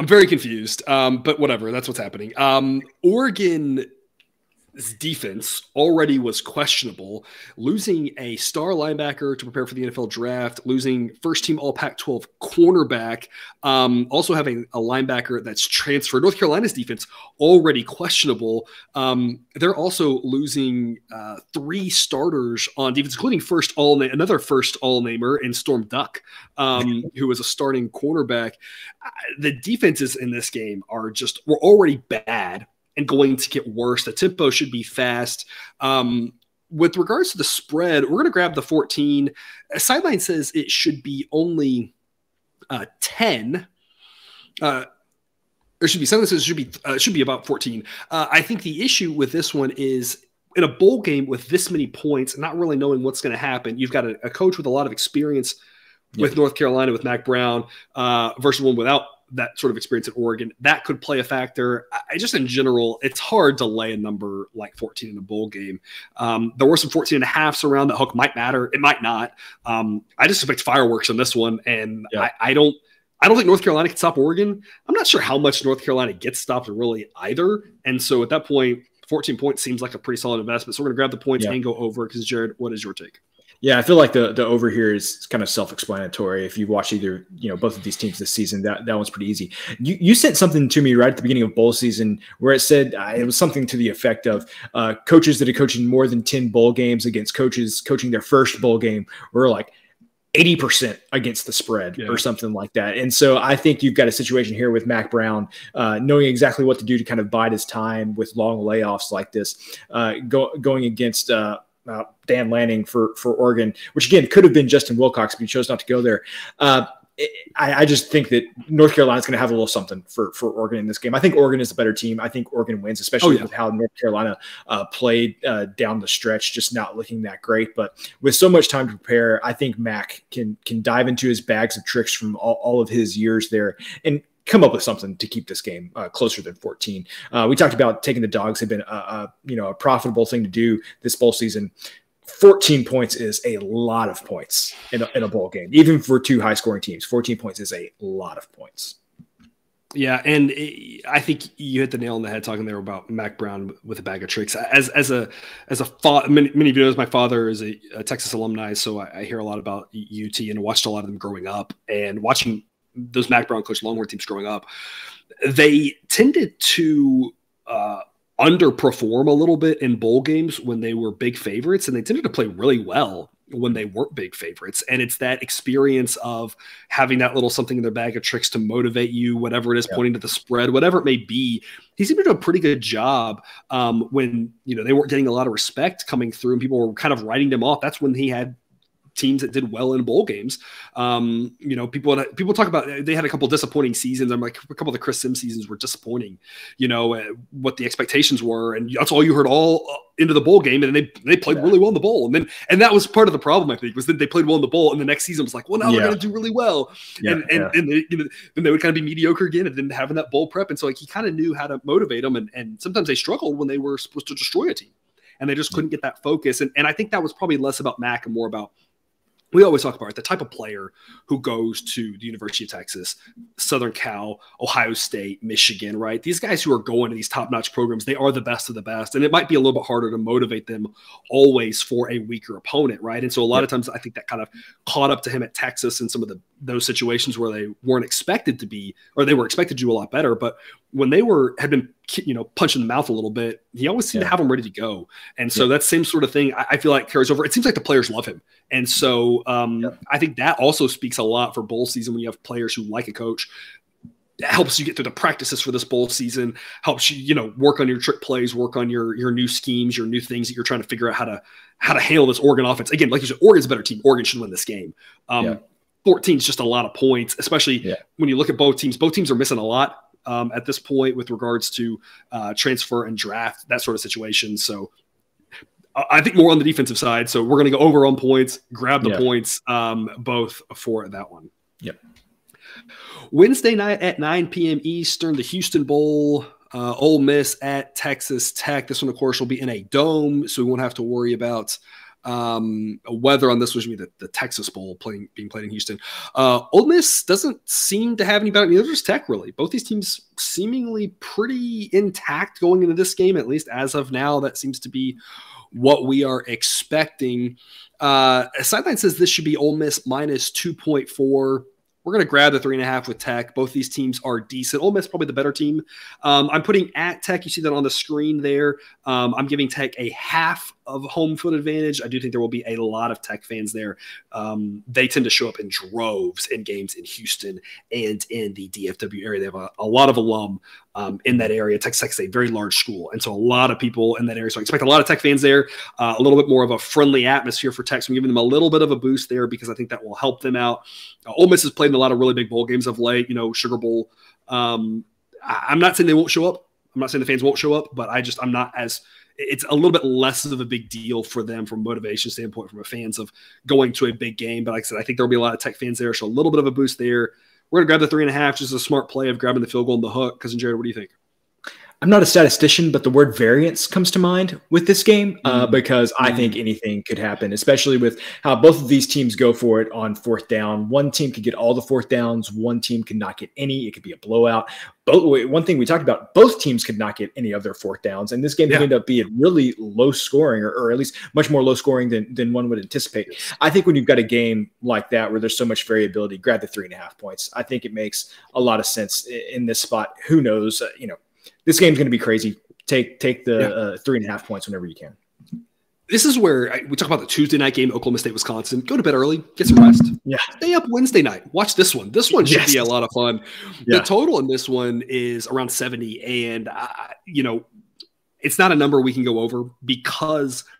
I'm very confused, um, but whatever. That's what's happening. Um, Oregon defense already was questionable, losing a star linebacker to prepare for the NFL draft, losing first team All Pac 12 cornerback, um, also having a linebacker that's transferred. North Carolina's defense already questionable. Um, they're also losing uh, three starters on defense, including first all another first all namer in Storm Duck, um, who was a starting cornerback. The defenses in this game are just were already bad and going to get worse. The tempo should be fast. Um, with regards to the spread, we're going to grab the 14. Sideline says it should be only uh, 10. Uh, there should be something that says it should be uh, should be about 14. Uh, I think the issue with this one is in a bowl game with this many points, not really knowing what's going to happen. You've got a, a, coach with a lot of experience with North Carolina with Mack Brown uh, versus one without that sort of experience at Oregon, that could play a factor. I just in general, it's hard to lay a number like 14 in a bowl game. Um, there were some 14 and a halfs around that hook might matter. It might not. Um, I just expect fireworks on this one. And yeah. I, I, don't, I don't think North Carolina can stop Oregon. I'm not sure how much North Carolina gets stopped really either. And so at that point, 14 points seems like a pretty solid investment. So we're going to grab the points yeah. and go over because Jared, what is your take? Yeah, I feel like the the over here is kind of self explanatory. If you watch either, you know, both of these teams this season, that, that one's pretty easy. You you sent something to me right at the beginning of bowl season where it said uh, it was something to the effect of uh, coaches that are coaching more than ten bowl games against coaches coaching their first bowl game were like 80% against the spread yeah. or something like that. And so I think you've got a situation here with Mack Brown, uh, knowing exactly what to do to kind of bide his time with long layoffs like this, uh, go, going against uh, uh, Dan Lanning for for Oregon, which again could have been Justin Wilcox, but he chose not to go there. Uh, I, I, just think that North Carolina's going to have a little something for for Oregon in this game. I think Oregon is the better team. I think Oregon wins, especially oh, yeah. with how North Carolina uh, played uh, down the stretch, just not looking that great. But with so much time to prepare, I think Mack can can dive into his bags of tricks from all, all of his years there and come up with something to keep this game uh, closer than 14. Uh, we talked about taking the dogs have been a, a, you know a profitable thing to do this bowl season. 14 points is a lot of points in a, in a bowl game, even for two high scoring teams. 14 points is a lot of points. Yeah, and I think you hit the nail on the head talking there about Mack Brown with a bag of tricks. As as a as a fa- many, many of you know, my father is a, a Texas alumni, so I, I, hear a lot about UT and watched a lot of them growing up. And watching those Mack Brown coach Longhorn teams growing up, they tended to uh, underperform a little bit in bowl games when they were big favorites, and they tended to play really well when they weren't big favorites. And it's that experience of having that little something in their bag of tricks to motivate you, whatever it is, yeah. pointing to the spread, whatever it may be. He seemed to do a pretty good job um, when you know they weren't getting a lot of respect coming through, and people were kind of writing them off. That's when he had teams that did well in bowl games. Um, you know, people people talk about they had a couple disappointing seasons. I'm like a couple of the Chris Simms seasons were disappointing. You know uh, what the expectations were, and that's all you heard all uh, into the bowl game. And they they played yeah. really well in the bowl, and then and that was part of the problem I think was that they played well in the bowl, and the next season was like, well now yeah. they're going to do really well, yeah, and and, and they, you know, then they would kind of be mediocre again, and then having that bowl prep, and so like he kind of knew how to motivate them, and and sometimes they struggled when they were supposed to destroy a team and they just couldn't get that focus. And, and I think that was probably less about Mack and more about we always talk about it, the type of player who goes to the University of Texas, Southern Cal, Ohio State, Michigan, right? These guys who are going to these top notch programs, they are the best of the best. And it might be a little bit harder to motivate them always for a weaker opponent, right? And so a lot yeah. of times I think that kind of caught up to him at Texas in some of the those situations where they weren't expected to be, or they were expected to do a lot better. But when they were had been you know punching the mouth a little bit, he always seemed yeah. to have them ready to go. And so yeah. that same sort of thing I, I, feel like carries over. It seems like the players love him, and so um, yeah. I think that also speaks a lot for bowl season when you have players who like a coach. It helps you get through the practices for this bowl season. Helps you, you know, work on your trick plays, work on your your new schemes, your new things that you're trying to figure out how to how to handle this Oregon offense. Again, like you said, Oregon's a better team. Oregon should win this game. Um, 14 is just a lot of points, especially when you look at both teams. Both teams are missing a lot um, at this point with regards to uh, transfer and draft, that sort of situation. So I think more on the defensive side. So we're going to go over on points, grab the yeah. points, um, both for that one. Yep. Wednesday night at 9 p.m. Eastern, the Houston Bowl. Uh, Ole Miss at Texas Tech. This one, of course, will be in a dome, so we won't have to worry about um, weather on this was be the, the Texas Bowl playing being played in Houston. Uh, Ole Miss doesn't seem to have any better. Neither does Tech really. Both these teams seemingly pretty intact going into this game, at least as of now. That seems to be what we are expecting. Uh, sideline says this should be Ole Miss minus two point four. We're going to grab the three and a half with Tech. Both these teams are decent. Ole Miss probably the better team. Um, I'm putting at Tech. You see that on the screen there. Um, I'm giving Tech a half of home field advantage. I do think there will be a lot of Tech fans there. Um, they tend to show up in droves in games in Houston and in the DFW area. They have a, a lot of alum um, in that area. Texas Tech is a very large school, and so a lot of people in that area. So I expect a lot of Tech fans there. Uh, a little bit more of a friendly atmosphere for Tech. So I'm giving them a little bit of a boost there because I think that will help them out. Uh, Ole Miss has played in a lot of really big bowl games of late. You know, Sugar Bowl. Um, I, I'm not saying they won't show up. I'm not saying the fans won't show up, but I just I'm not as it's a little bit less of a big deal for them from a motivation standpoint, from a fans of going to a big game. But like I said, I think there'll be a lot of Tech fans there, so a little bit of a boost there. We're gonna grab the three and a half, just a smart play of grabbing the field goal and the hook. Cousin Jared, what do you think? I'm not a statistician, but the word variance comes to mind with this game uh, mm-hmm. because I think mm-hmm. anything could happen, especially with how both of these teams go for it on fourth down. One team could get all the fourth downs, one team could not get any. It could be a blowout. Both, one thing we talked about, both teams could not get any of their fourth downs, and this game yeah. could end up being really low scoring, or, or, at least much more low scoring than, than one would anticipate. I think when you've got a game like that where there's so much variability, grab the three and a half points. I think it makes a lot of sense in this spot. Who knows? Uh, you know this game's going to be crazy. Take take the yeah. uh, three and a half points whenever you can. This is where I, we talk about the Tuesday night game, Oklahoma State, Wisconsin. Go to bed early, get some rest. Yeah. Stay up Wednesday night. Watch this one. This one should yes. be a lot of fun. Yeah. The total in this one is around 70. And, uh, you know, it's not a number we can go over because –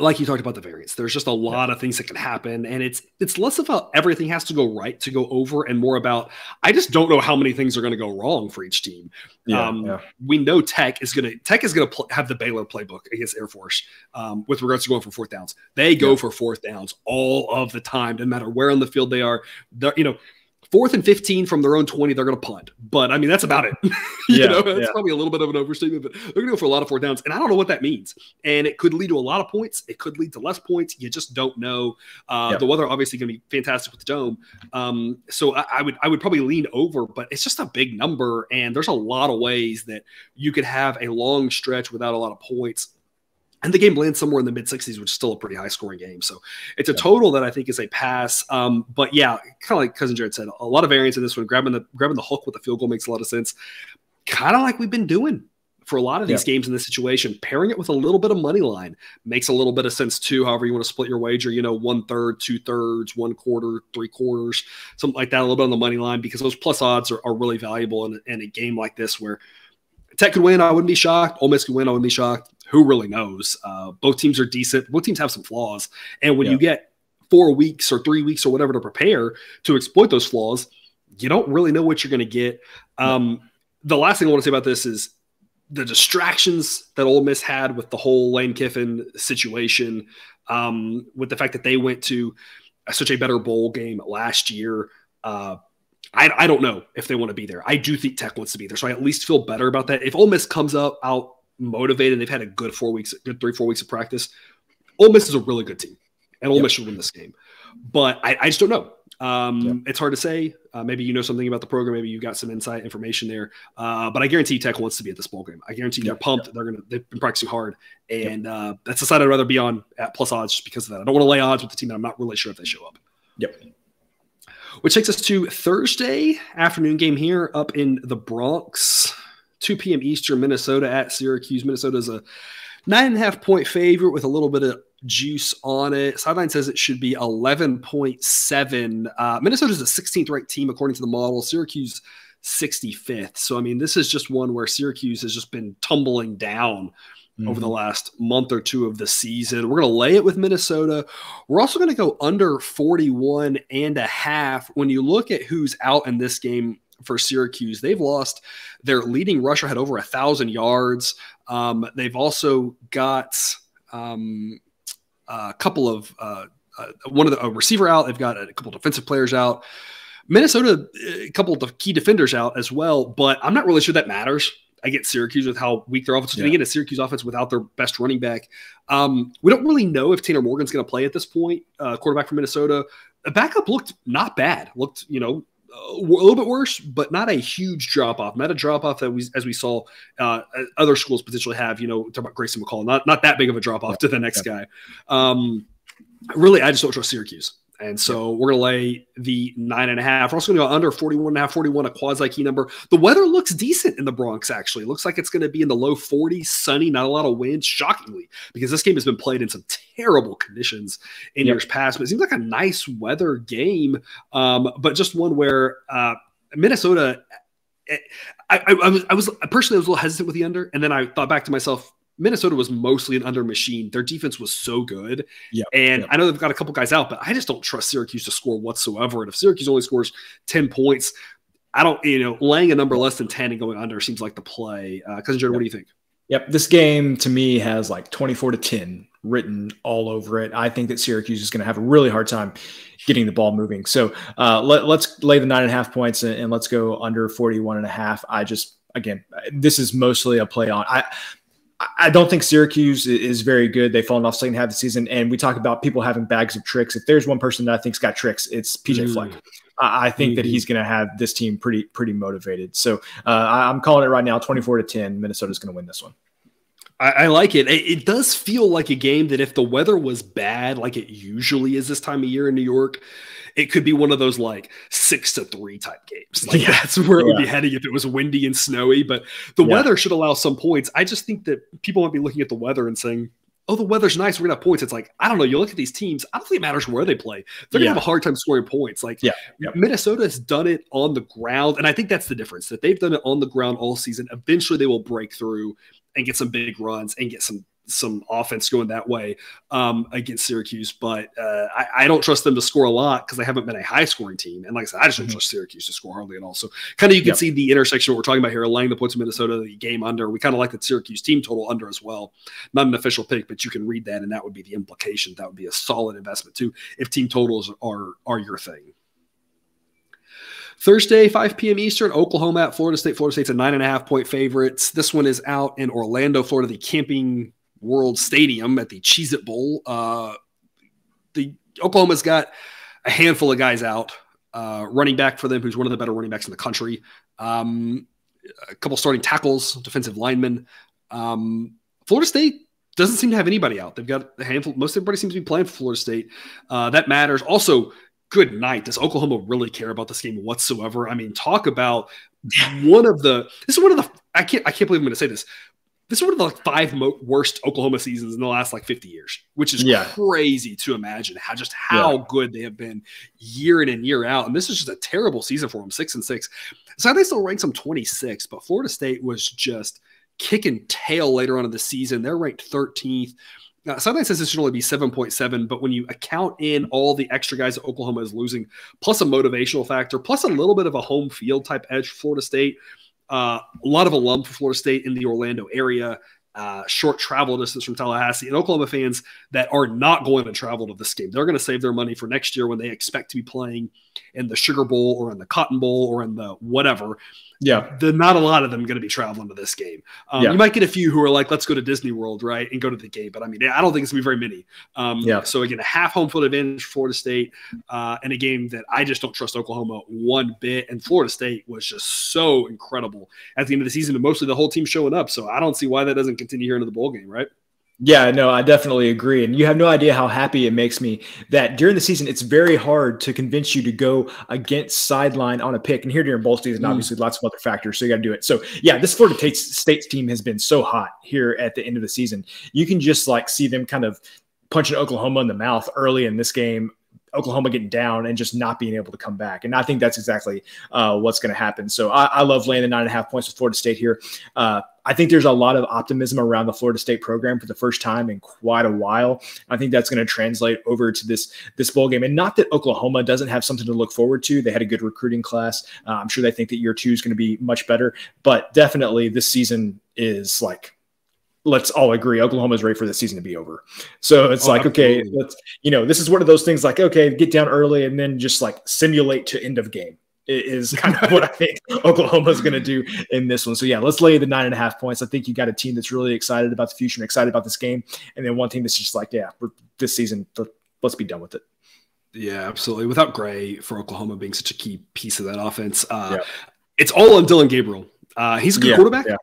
like you talked about the variance there's just a lot yeah. of things that can happen and it's it's less about everything has to go right to go over and more about i just don't know how many things are going to go wrong for each team yeah, um, yeah. we know tech is going to tech is going to pl- have the baylor playbook against air force um, with regards to going for fourth downs they go for fourth downs all of the time no matter where on the field they are They're, you know fourth and 15 from their own 20, they're going to punt. But I mean, that's about it. you yeah, know, that's yeah. probably a little bit of an overstatement, but they're going to go for a lot of fourth downs. And I don't know what that means. And it could lead to a lot of points. It could lead to less points. You just don't know. Uh, yeah. The weather obviously going to be fantastic with the dome. Um, so I, I, would I would probably lean over, but it's just a big number. And there's a lot of ways that you could have a long stretch without a lot of points and the game lands somewhere in the mid 60s, which is still a pretty high scoring game. So it's a total that I think is a pass. Um, but yeah, kind of like cousin Jared said, a lot of variance in this one. Grabbing the grabbing the hook with the field goal makes a lot of sense. Kind of like we've been doing for a lot of these yeah. games in this situation. Pairing it with a little bit of money line makes a little bit of sense too. However, you want to split your wager, you know, one third, two thirds, one quarter, three quarters, something like that, a little bit on the money line because those plus odds are, are really valuable in, in a game like this where Tech could win. I wouldn't be shocked. Ole Miss could win. I wouldn't be shocked. Who really knows? Uh, both teams are decent. Both teams have some flaws. And when yeah. you get four weeks or three weeks or whatever to prepare to exploit those flaws, you don't really know what you're going to get. Um, the last thing I want to say about this is the distractions that Ole Miss had with the whole Lane Kiffin situation, um, with the fact that they went to such a better bowl game last year. Uh, I, I don't know if they want to be there. I do think Tech wants to be there, so I at least feel better about that. If Ole Miss comes up out motivated, they've had a good four weeks, good three four weeks of practice. Ole Miss is a really good team, and Ole yep. Miss should win this game. But I, I just don't know. Um, yep. It's hard to say. Uh, maybe you know something about the program. Maybe you've got some insight information there. Uh, but I guarantee Tech wants to be at this bowl game. I guarantee yep. they're pumped. They're gonna. They've been practicing hard, and uh, that's the side I'd rather be on at plus odds just because of that. I don't want to lay odds with the team that I'm not really sure if they show up. Yep which takes us to Thursday afternoon game here up in the Bronx, 2 p.m. Eastern, Minnesota at Syracuse. Minnesota is a nine and a half point favorite with a little bit of juice on it. Sideline says it should be 11.7. Uh, Minnesota is the 16th ranked team according to the model. Syracuse 65th. So, I mean, this is just one where Syracuse has just been tumbling down mm-hmm. over the mm-hmm. last month or two of the season. We're going to lay it with Minnesota. We're also going to go under 41 and a half. When you look at who's out in this game for Syracuse, they've lost their leading rusher had over a thousand yards. Um, they've also got um, a couple of uh, uh, one of the a receiver out. They've got a couple defensive players out. Minnesota, a couple of key defenders out as well, but I'm not really sure that matters. I get Syracuse with how weak their offense is. Yeah. get a Syracuse offense without their best running back. Um, we don't really know if Tanner Morgan's going to play at this point. Uh, quarterback from Minnesota. The backup looked not bad. Looked, you know, a little bit worse, but not a huge drop off. Not a drop off that we, as we saw uh, other schools potentially have. You know, talk about Grayson McCall. Not not that big of a drop off yeah. to the next yeah. guy. Um, really, I just don't trust Syracuse. And so we're going to lay the nine and a half. We're also going to go under 41 and a half, 41, a quasi key number. The weather looks decent in the Bronx, actually. It looks like it's going to be in the low 40s, sunny, not a lot of wind, shockingly, because this game has been played in some terrible conditions in yep. years past. But it seems like a nice weather game, um, but just one where uh, Minnesota. Eh, I, I, I, was, I was personally I was a little hesitant with the under, and then I thought back to myself, Minnesota was mostly an under machine. Their defense was so good. Yeah. And yep. I know they've got a couple guys out, but I just don't trust Syracuse to score whatsoever. And if Syracuse only scores 10 points, I don't, you know, laying a number less than 10 and going under seems like the play. Uh, Cousin Jordan, yep. what do you think? Yep. This game to me has like 24 to 10 written all over it. I think that Syracuse is going to have a really hard time getting the ball moving. So uh, let, us lay the nine and a half points and, and let's go under 41 and a half. I just, again, this is mostly a play on. I, I don't think Syracuse is very good. They've fallen off second half of the season, and we talk about people having bags of tricks. If there's one person that I think's got tricks, it's PJ mm. Fleck. I think mm-hmm. that he's going to have this team pretty pretty motivated. So uh, I'm calling it right now, 24 to 10. Minnesota's going to win this one. I, I, like it. it. It does feel like a game that if the weather was bad, like it usually is this time of year in New York, it could be one of those like six to three type games. Like yeah. that's where it would be heading if it was windy and snowy. But the yeah. weather should allow some points. I just think that people might be looking at the weather and saying, oh, the weather's nice. We're gonna have points. It's like I don't know. You look at these teams. I don't think it matters where they play. They're gonna have a hard time scoring points. Like yeah. Minnesota has done it on the ground, and I think that's the difference. That they've done it on the ground all season. Eventually, they will break through and get some big runs and get some some offense going that way um, against Syracuse, but uh, I, I, don't trust them to score a lot because they haven't been a high scoring team. And like I said, I just don't mm-hmm. trust Syracuse to score hardly at all. So kind of you can yep. see the intersection what we're talking about here, laying the points of Minnesota, the game under. We kind of like the Syracuse team total under as well. Not an official pick, but you can read that, and that would be the implication. That would be a solid investment too if team totals are are your thing. Thursday, 5 p.m. Eastern, Oklahoma at Florida State. Florida State's a nine and a half point favorites. This one is out in Orlando, Florida, the Camping World Stadium at the Cheez It Bowl. Uh, the Oklahoma's got a handful of guys out. Uh, running back for them, who's one of the better running backs in the country. Um, a couple starting tackles, defensive linemen. Um, Florida State doesn't seem to have anybody out. They've got a handful. Most everybody seems to be playing for Florida State. Uh, that matters. Also, good night. Does Oklahoma really care about this game whatsoever? I mean, talk about one of the. This is one of the. I can't. I can't believe I'm going to say this. This is one of the like, five mo- worst Oklahoma seasons in the last like 50 years, which is yeah. crazy to imagine how just how yeah. good they have been year in and year out. And this is just a terrible season for them, six and six. So they still ranks them 26, but Florida State was just kicking tail later on in the season. They're ranked 13th. Uh, Sideline says this should only be 7.7, but when you account in all the extra guys that Oklahoma is losing, plus a motivational factor, plus a little bit of a home field type edge for Florida State, uh, a lot of alum for Florida State in the Orlando area, uh, short travel distance from Tallahassee, and Oklahoma fans that are not going to travel to this game. They're going to save their money for next year when they expect to be playing in the Sugar Bowl or in the Cotton Bowl or in the whatever yeah, the not a lot of them going to be traveling to this game. Um, yeah. You might get a few who are like, let's go to Disney World, right, and go to the game. But I mean, I don't think it's going to be very many. Um, yeah. So again, a half home field advantage for Florida State, uh, in a game that I just don't trust Oklahoma one bit. And Florida State was just so incredible at the end of the season, and mostly the whole team showing up. So I don't see why that doesn't continue here into the bowl game, right? Yeah, no, I definitely agree. And you have no idea how happy it makes me that during the season, it's very hard to convince you to go against sideline on a pick. And here during bowl season, mm. obviously lots of other factors. So you got to do it. So yeah, this Florida State's team has been so hot here at the end of the season. You can just like see them kind of punching Oklahoma in the mouth early in this game Oklahoma getting down and just not being able to come back. And I think that's exactly uh, what's going to happen. So I, I, love laying the nine and a half points with Florida State here. Uh, I think there's a lot of optimism around the Florida State program for the first time in quite a while. I think that's going to translate over to this this bowl game. And not that Oklahoma doesn't have something to look forward to. They had a good recruiting class. Uh, I'm sure they think that year two is going to be much better. But definitely this season is like let's all agree Oklahoma's ready for the season to be over. So it's oh, like, absolutely. okay, let's, you know, this is one of those things like, okay, get down early and then just like simulate to end of game is kind of what I think Oklahoma's going to do in this one. So yeah, let's lay the nine and a half points. I think you got a team that's really excited about the future and excited about this game. And then one team that's just like, yeah, this season, let's be done with it. Yeah, absolutely. Without Gray for Oklahoma being such a key piece of that offense, uh, yeah. it's all on Dillon Gabriel. Uh, he's a good yeah, quarterback. Yeah.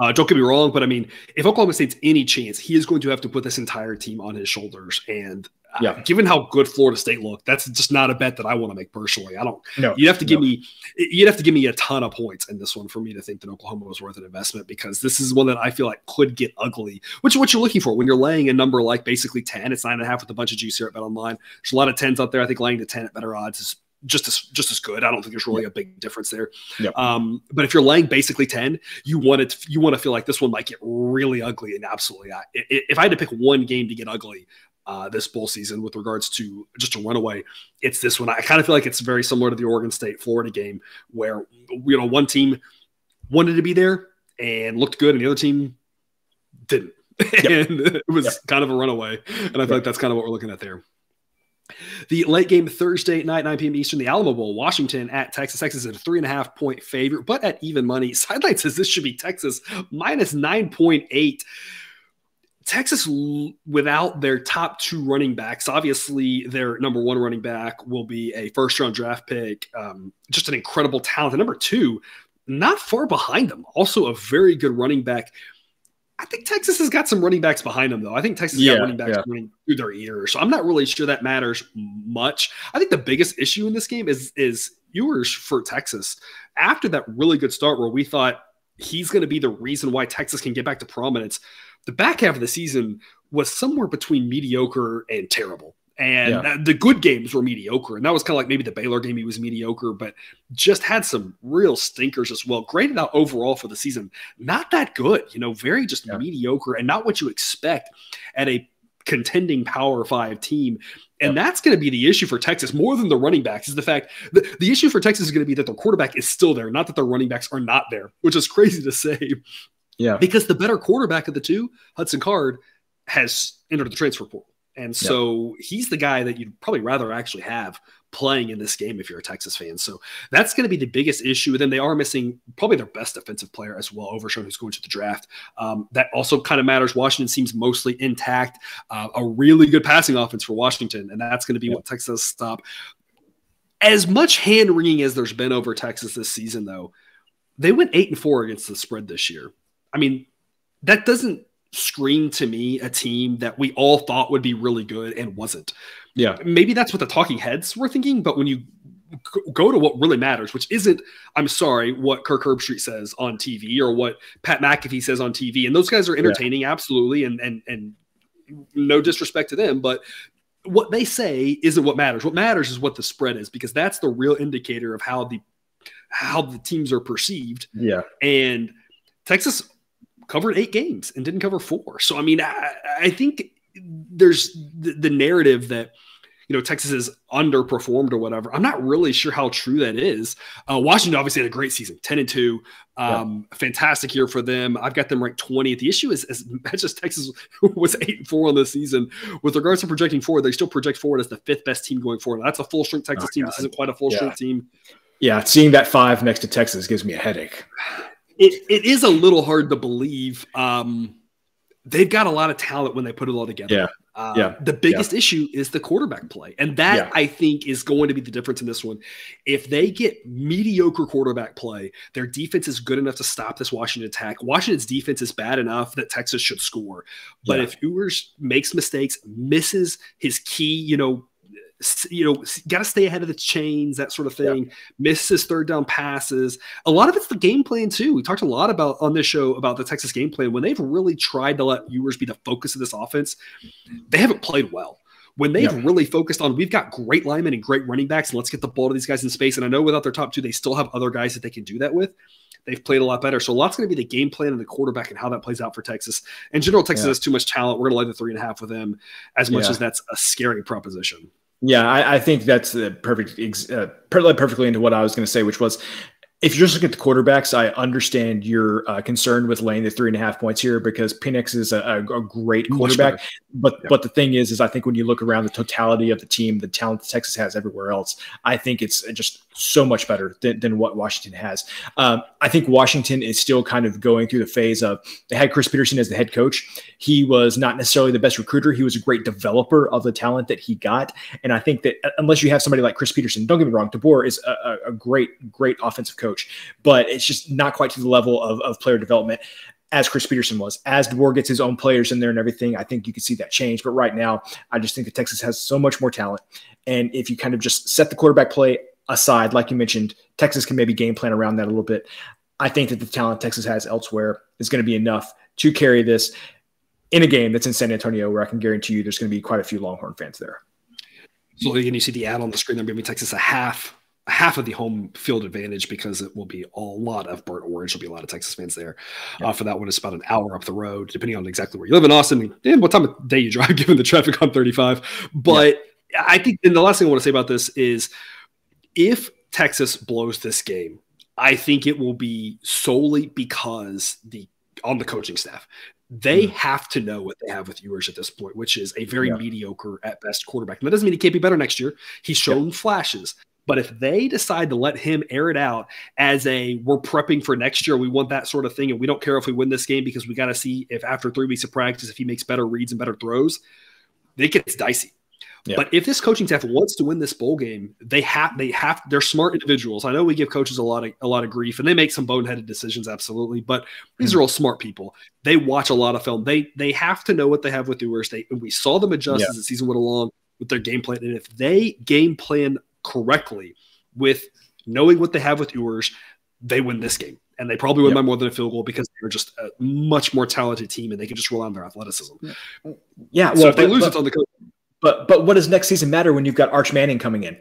Uh, don't get me wrong, but I mean, if Oklahoma State's any chance, he is going to have to put this entire team on his shoulders. And uh, yeah. given how good Florida State looked, that's just not a bet that I want to make personally. I don't. No, you'd have to give no. me, you'd have to give me a ton of points in this one for me to think that Oklahoma was worth an investment because this is one that I feel like could get ugly. Which is what you're looking for when you're laying a number like basically ten. It's nine and a half with a bunch of juice here at Bet Online. There's a lot of tens out there. I think laying to ten at better odds is just as just as good. I don't think there's really a big difference there. Yep. Um, but if you're laying basically ten, you want it. You want to feel like this one might get really ugly, and absolutely, I, if I had to pick one game to get ugly uh, this bowl season with regards to just a runaway, it's this one. I kind of feel like it's very similar to the Oregon State Florida game, where you know one team wanted to be there and looked good, and the other team didn't. Yep. and it was yep. kind of a runaway, and I feel like that's kind of what we're looking at there. The late game Thursday night, 9 p.m. Eastern, the Alamo Bowl, Washington at Texas. Texas is a three and a half point favorite, but at even money. Sideline says this should be Texas minus 9.8. Texas, without their top two running backs, obviously their number one running back will be a first round draft pick. Um, just an incredible talent. And number two, not far behind them, also a very good running back. I think Texas has got some running backs behind them, though. I think Texas yeah, got running backs yeah. running through their ears. So I'm not really sure that matters much. I think the biggest issue in this game is is Ewers for Texas. After that really good start where we thought he's going to be the reason why Texas can get back to prominence, the back half of the season was somewhere between mediocre and terrible. And yeah. the good games were mediocre. And that was kind of like maybe the Baylor game, he was mediocre, but just had some real stinkers as well. Graded out overall for the season, not that good, you know, very just yeah. mediocre and not what you expect at a contending Power Five team. And yep. that's going to be the issue for Texas more than the running backs is the fact that the issue for Texas is going to be that their quarterback is still there, not that their running backs are not there, which is crazy to say. Yeah. Because the better quarterback of the two, Hudson Card, has entered the transfer portal. And so he's the guy that you'd probably rather actually have playing in this game if you're a Texas fan. So that's going to be the biggest issue. And then they are missing probably their best defensive player as well, Overshown, who's going to the draft. Um, that also kind of matters. Washington seems mostly intact. Uh, a really good passing offense for Washington, and that's going to be what Texas stop. As much hand wringing as there's been over Texas this season, though, they went eight and four against the spread this year. I mean, that doesn't scream to me a team that we all thought would be really good and wasn't. Yeah. Maybe that's what the talking heads were thinking, but when you go to what really matters, which isn't, I'm sorry, what Kirk Herbstreit says on TV or what Pat McAfee says on TV. And those guys are entertaining, yeah. absolutely, and and and no disrespect to them, but what they say isn't what matters. What matters is what the spread is because that's the real indicator of how the how the teams are perceived. Yeah. And Texas covered eight games and didn't cover four. So I mean, I, I think there's the, the, narrative that you know Texas is underperformed or whatever. I'm not really sure how true that is. Uh, Washington obviously had a great season, ten and two, um, yeah. fantastic year for them. I've got them ranked 20th. The issue is as much as Texas was eight and four on the season, with regards to projecting forward, they still project forward as the fifth best team going forward. That's a full strength Texas oh, team. God. This isn't quite a full yeah. strength team. Yeah, seeing that five next to Texas gives me a headache. It, it is a little hard to believe. Um, they've got a lot of talent when they put it all together. Yeah. Uh, yeah. The biggest yeah. issue is the quarterback play. And that yeah. I think is going to be the difference in this one. If they get mediocre quarterback play, their defense is good enough to stop this Washington attack. Washington's defense is bad enough that Texas should score. But yeah. if Ewers makes mistakes, misses his key, you know, you know, got to stay ahead of the chains, that sort of thing. Yeah. Misses third down passes. A lot of it's the game plan too. We talked a lot about on this show about the Texas game plan. When they've really tried to let Ewers be the focus of this offense, they haven't played well. When they've yeah. really focused on, we've got great linemen and great running backs, and let's get the ball to these guys in space. And I know without their top two, they still have other guys that they can do that with. They've played a lot better. So a lot's going to be the game plan and the quarterback and how that plays out for Texas. In general, Texas yeah. has too much talent. We're going to lay the three and a half with them as much as that's a scary proposition. Yeah, I, I think that's the perfect, uh, perfectly into what I was going to say, which was if you're just looking at the quarterbacks, I understand you're uh, concerned with laying the three and a half points here because Penix is a, a great quarterback. But yeah. but the thing is, is I think when you look around the totality of the team, the talent Texas has everywhere else, I think it's just so much better than, than what Washington has. Um, I think Washington is still kind of going through the phase of they had Chris Petersen as the head coach. He was not necessarily the best recruiter. He was a great developer of the talent that he got. And I think that uh, unless you have somebody like Chris Petersen, don't get me wrong, DeBoer is a, a great, great offensive coach coach, but it's just not quite to the level of, of player development as Chris Petersen was. As DeBoer gets his own players in there and everything, I think you can see that change. But right now, I just think that Texas has so much more talent. And if you kind of just set the quarterback play aside, like you mentioned, Texas can maybe game plan around that a little bit. I think that the talent Texas has elsewhere is going to be enough to carry this in a game that's in San Antonio, where I can guarantee you there's going to be quite a few Longhorn fans there. So, again, you see the ad on the screen, they're giving Texas a half half of the home field advantage because it will be a lot of burnt orange. There'll be a lot of Texas fans there yeah. uh, for that one. It's about an hour up the road, depending on exactly where you live in Austin and what time of day you drive, given the traffic on 35. But yeah. I think, and the last thing I want to say about this is if Texas blows this game, I think it will be solely because the on the coaching staff. They mm. have to know what they have with Ewers at this point, which is a very yeah. mediocre at best quarterback. And that doesn't mean he can't be better next year. He's shown yeah. flashes. But if they decide to let him air it out as a we're prepping for next year, we want that sort of thing, and we don't care if we win this game because we got to see if after three weeks of practice, if he makes better reads and better throws, it gets dicey. Yeah. But if this coaching staff wants to win this bowl game, they have they have they're smart individuals. I know we give coaches a lot of a lot of grief and they make some boneheaded decisions, absolutely. But these mm-hmm. are all smart people. They watch a lot of film. They they have to know what they have with Ewers. They we saw them adjust yeah. as the season went along with their game plan. And if they game plan correctly with knowing what they have with Ewers, they win this game. And they probably win yep. by more than a field goal because they're just a much more talented team and they can just rely on their athleticism. Yeah. So well, if they but, lose, but, it's on the coach. But but what does next season matter when you've got Arch Manning coming in?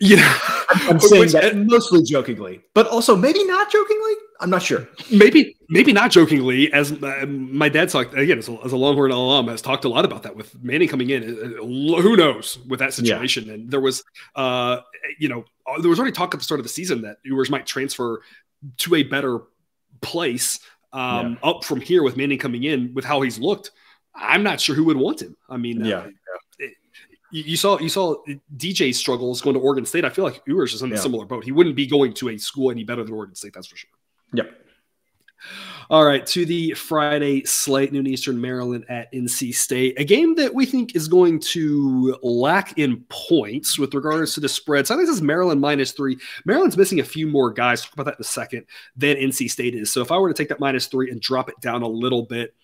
Yeah, I'm, I'm saying that mostly jokingly, but also maybe not jokingly. I'm not sure. Maybe, maybe not jokingly. As uh, my dad talked again, as a, as a, Longhorn alum, has talked a lot about that with Manning coming in. Who knows with that situation? Yeah. And there was, uh, you know, uh, there was already talk at the start of the season that Ewers might transfer to a better place um, yeah. up from here with Manning coming in with how he's looked. I'm not sure who would want him. I mean, yeah. Uh, you, saw you saw DJ struggles going to Oregon State. I feel like Ewers is in a similar boat. He wouldn't be going to a school any better than Oregon State. That's for sure. Yep. All right, to the Friday slate, noon Eastern, Maryland at NC State, a game that we think is going to lack in points with regards to the spread. So I think this is Maryland minus three. Maryland's missing a few more guys. Talk about that in a second. Than NC State is. So if I were to take that minus three and drop it down a little bit,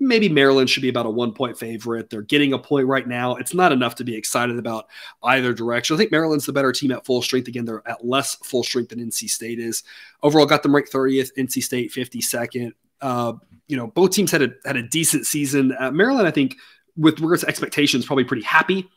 maybe Maryland should be about a one point favorite. They're getting a point right now. It's not enough to be excited about either direction. I think Maryland's the better team at full strength. Again, they're at less full strength than NC State is. Overall, got them ranked 30th, NC State 52nd. Uh, you know, both teams had a had a decent season. Uh, Maryland, I think, with regards to expectations, probably pretty happy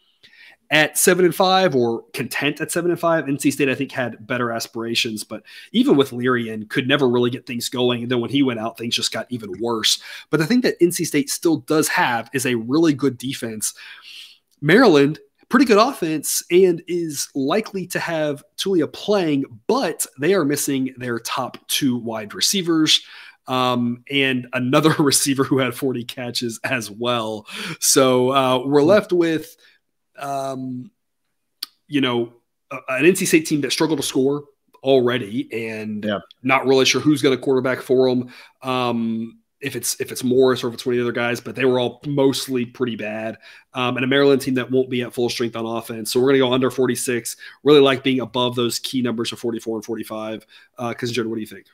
at seven and five or content at seven and five. NC State, I think, had better aspirations, but even with Leary, could never really get things going. And then when he went out, things just got even worse. But the thing that NC State still does have is a really good defense. Maryland, pretty good offense, and is likely to have Taulia playing, but they are missing their top two wide receivers um, and another receiver who had 40 catches as well. So uh, we're left with um, you know, an NC State team that struggled to score already and yeah. not really sure who's going to quarterback for them. Um, if it's if it's Morris or if it's one of the other guys, but they were all mostly pretty bad. Um, and a Maryland team that won't be at full strength on offense. So we're going to go under 46. Really like being above those key numbers of 44 and 45. Because uh, Jared, what do you think?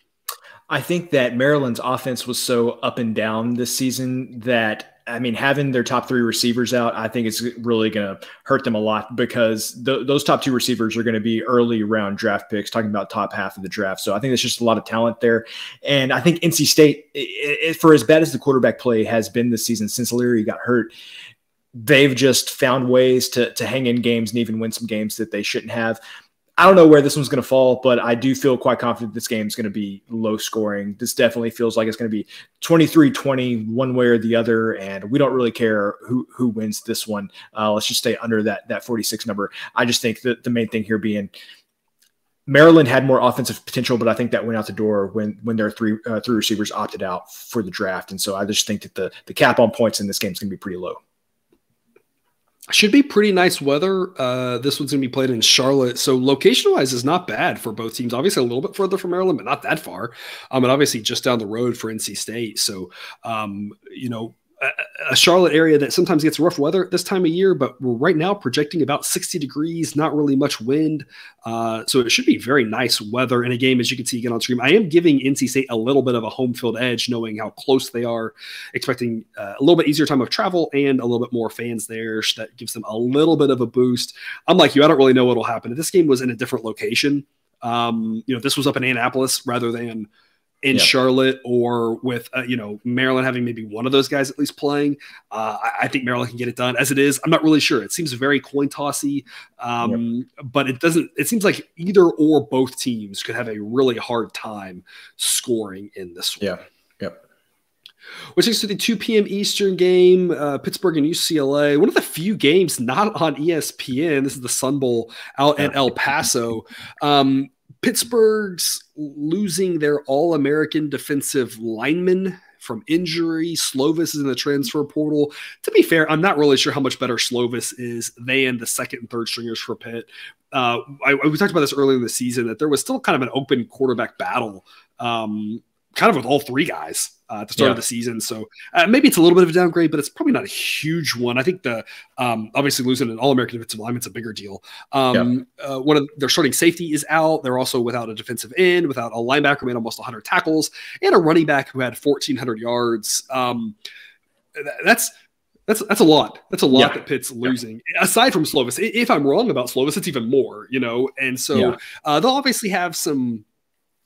I think that Maryland's offense was so up and down this season that I mean, having their top three receivers out, I think it's really going to hurt them a lot because th- those top two receivers are going to be early round draft picks, talking about top half of the draft. So I think there's just a lot of talent there. And I think NC State, it, it, for as bad as the quarterback play has been this season since Leary got hurt, they've just found ways to, to hang in games and even win some games that they shouldn't have. I don't know where this one's going to fall, but I do feel quite confident this game is going to be low scoring. This definitely feels like it's going to be 23 20, one way or the other. And we don't really care who, who wins this one. Uh, let's just stay under that, that 46 number. I just think that the main thing here being Maryland had more offensive potential, but I think that went out the door when when their three uh, three receivers opted out for the draft. And so I just think that the, the cap on points in this game is going to be pretty low. Should be pretty nice weather. Uh, this one's going to be played in Charlotte. So, location wise, is not bad for both teams. Obviously, a little bit further from Maryland, but not that far. Um, and obviously, just down the road for NC State. So, um, you know, a Charlotte area that sometimes gets rough weather this time of year, but we're right now projecting about 60 degrees, not really much wind. Uh, so it should be very nice weather in a game, as you can see again on stream. I am giving NC State a little bit of a home field edge, knowing how close they are, expecting uh, a little bit easier time of travel and a little bit more fans there. That gives them a little bit of a boost. I'm like you, I don't really know what will happen. If this game was in a different location, um, you know, this was up in Annapolis rather than – in yeah. Charlotte or with uh, you know Maryland having maybe one of those guys at least playing. Uh, I, I, think Maryland can get it done. As it is, I'm not really sure. It seems very coin tossy, um, yep. but it doesn't. It seems like either or both teams could have a really hard time scoring in this one. Yeah. Yep. Which takes to the 2 p.m. Eastern game, uh, Pittsburgh and UCLA. One of the few games not on ESPN. This is the Sun Bowl out at El Paso. Um, Pittsburgh's losing their All American defensive lineman from injury. Slovis is in the transfer portal. To be fair, I'm not really sure how much better Slovis is than the second and third stringers for Pitt. Uh, I, we talked about this earlier in the season that there was still kind of an open quarterback battle um, kind of with all three guys uh, at the start yeah. of the season. So uh, maybe it's a little bit of a downgrade, but it's probably not a huge one. I think the um, obviously losing an All American defensive lineman is a bigger deal. Um, yeah. uh, one of their starting safety is out. They're also without a defensive end, without a linebacker who made almost 100 tackles, and a running back who had 1,400 yards. Um, that's that's that's a lot. That's a lot yeah. that Pitt's losing. Yeah. Aside from Slovis, if I'm wrong about Slovis, it's even more, you know. And so yeah. uh, they'll obviously have some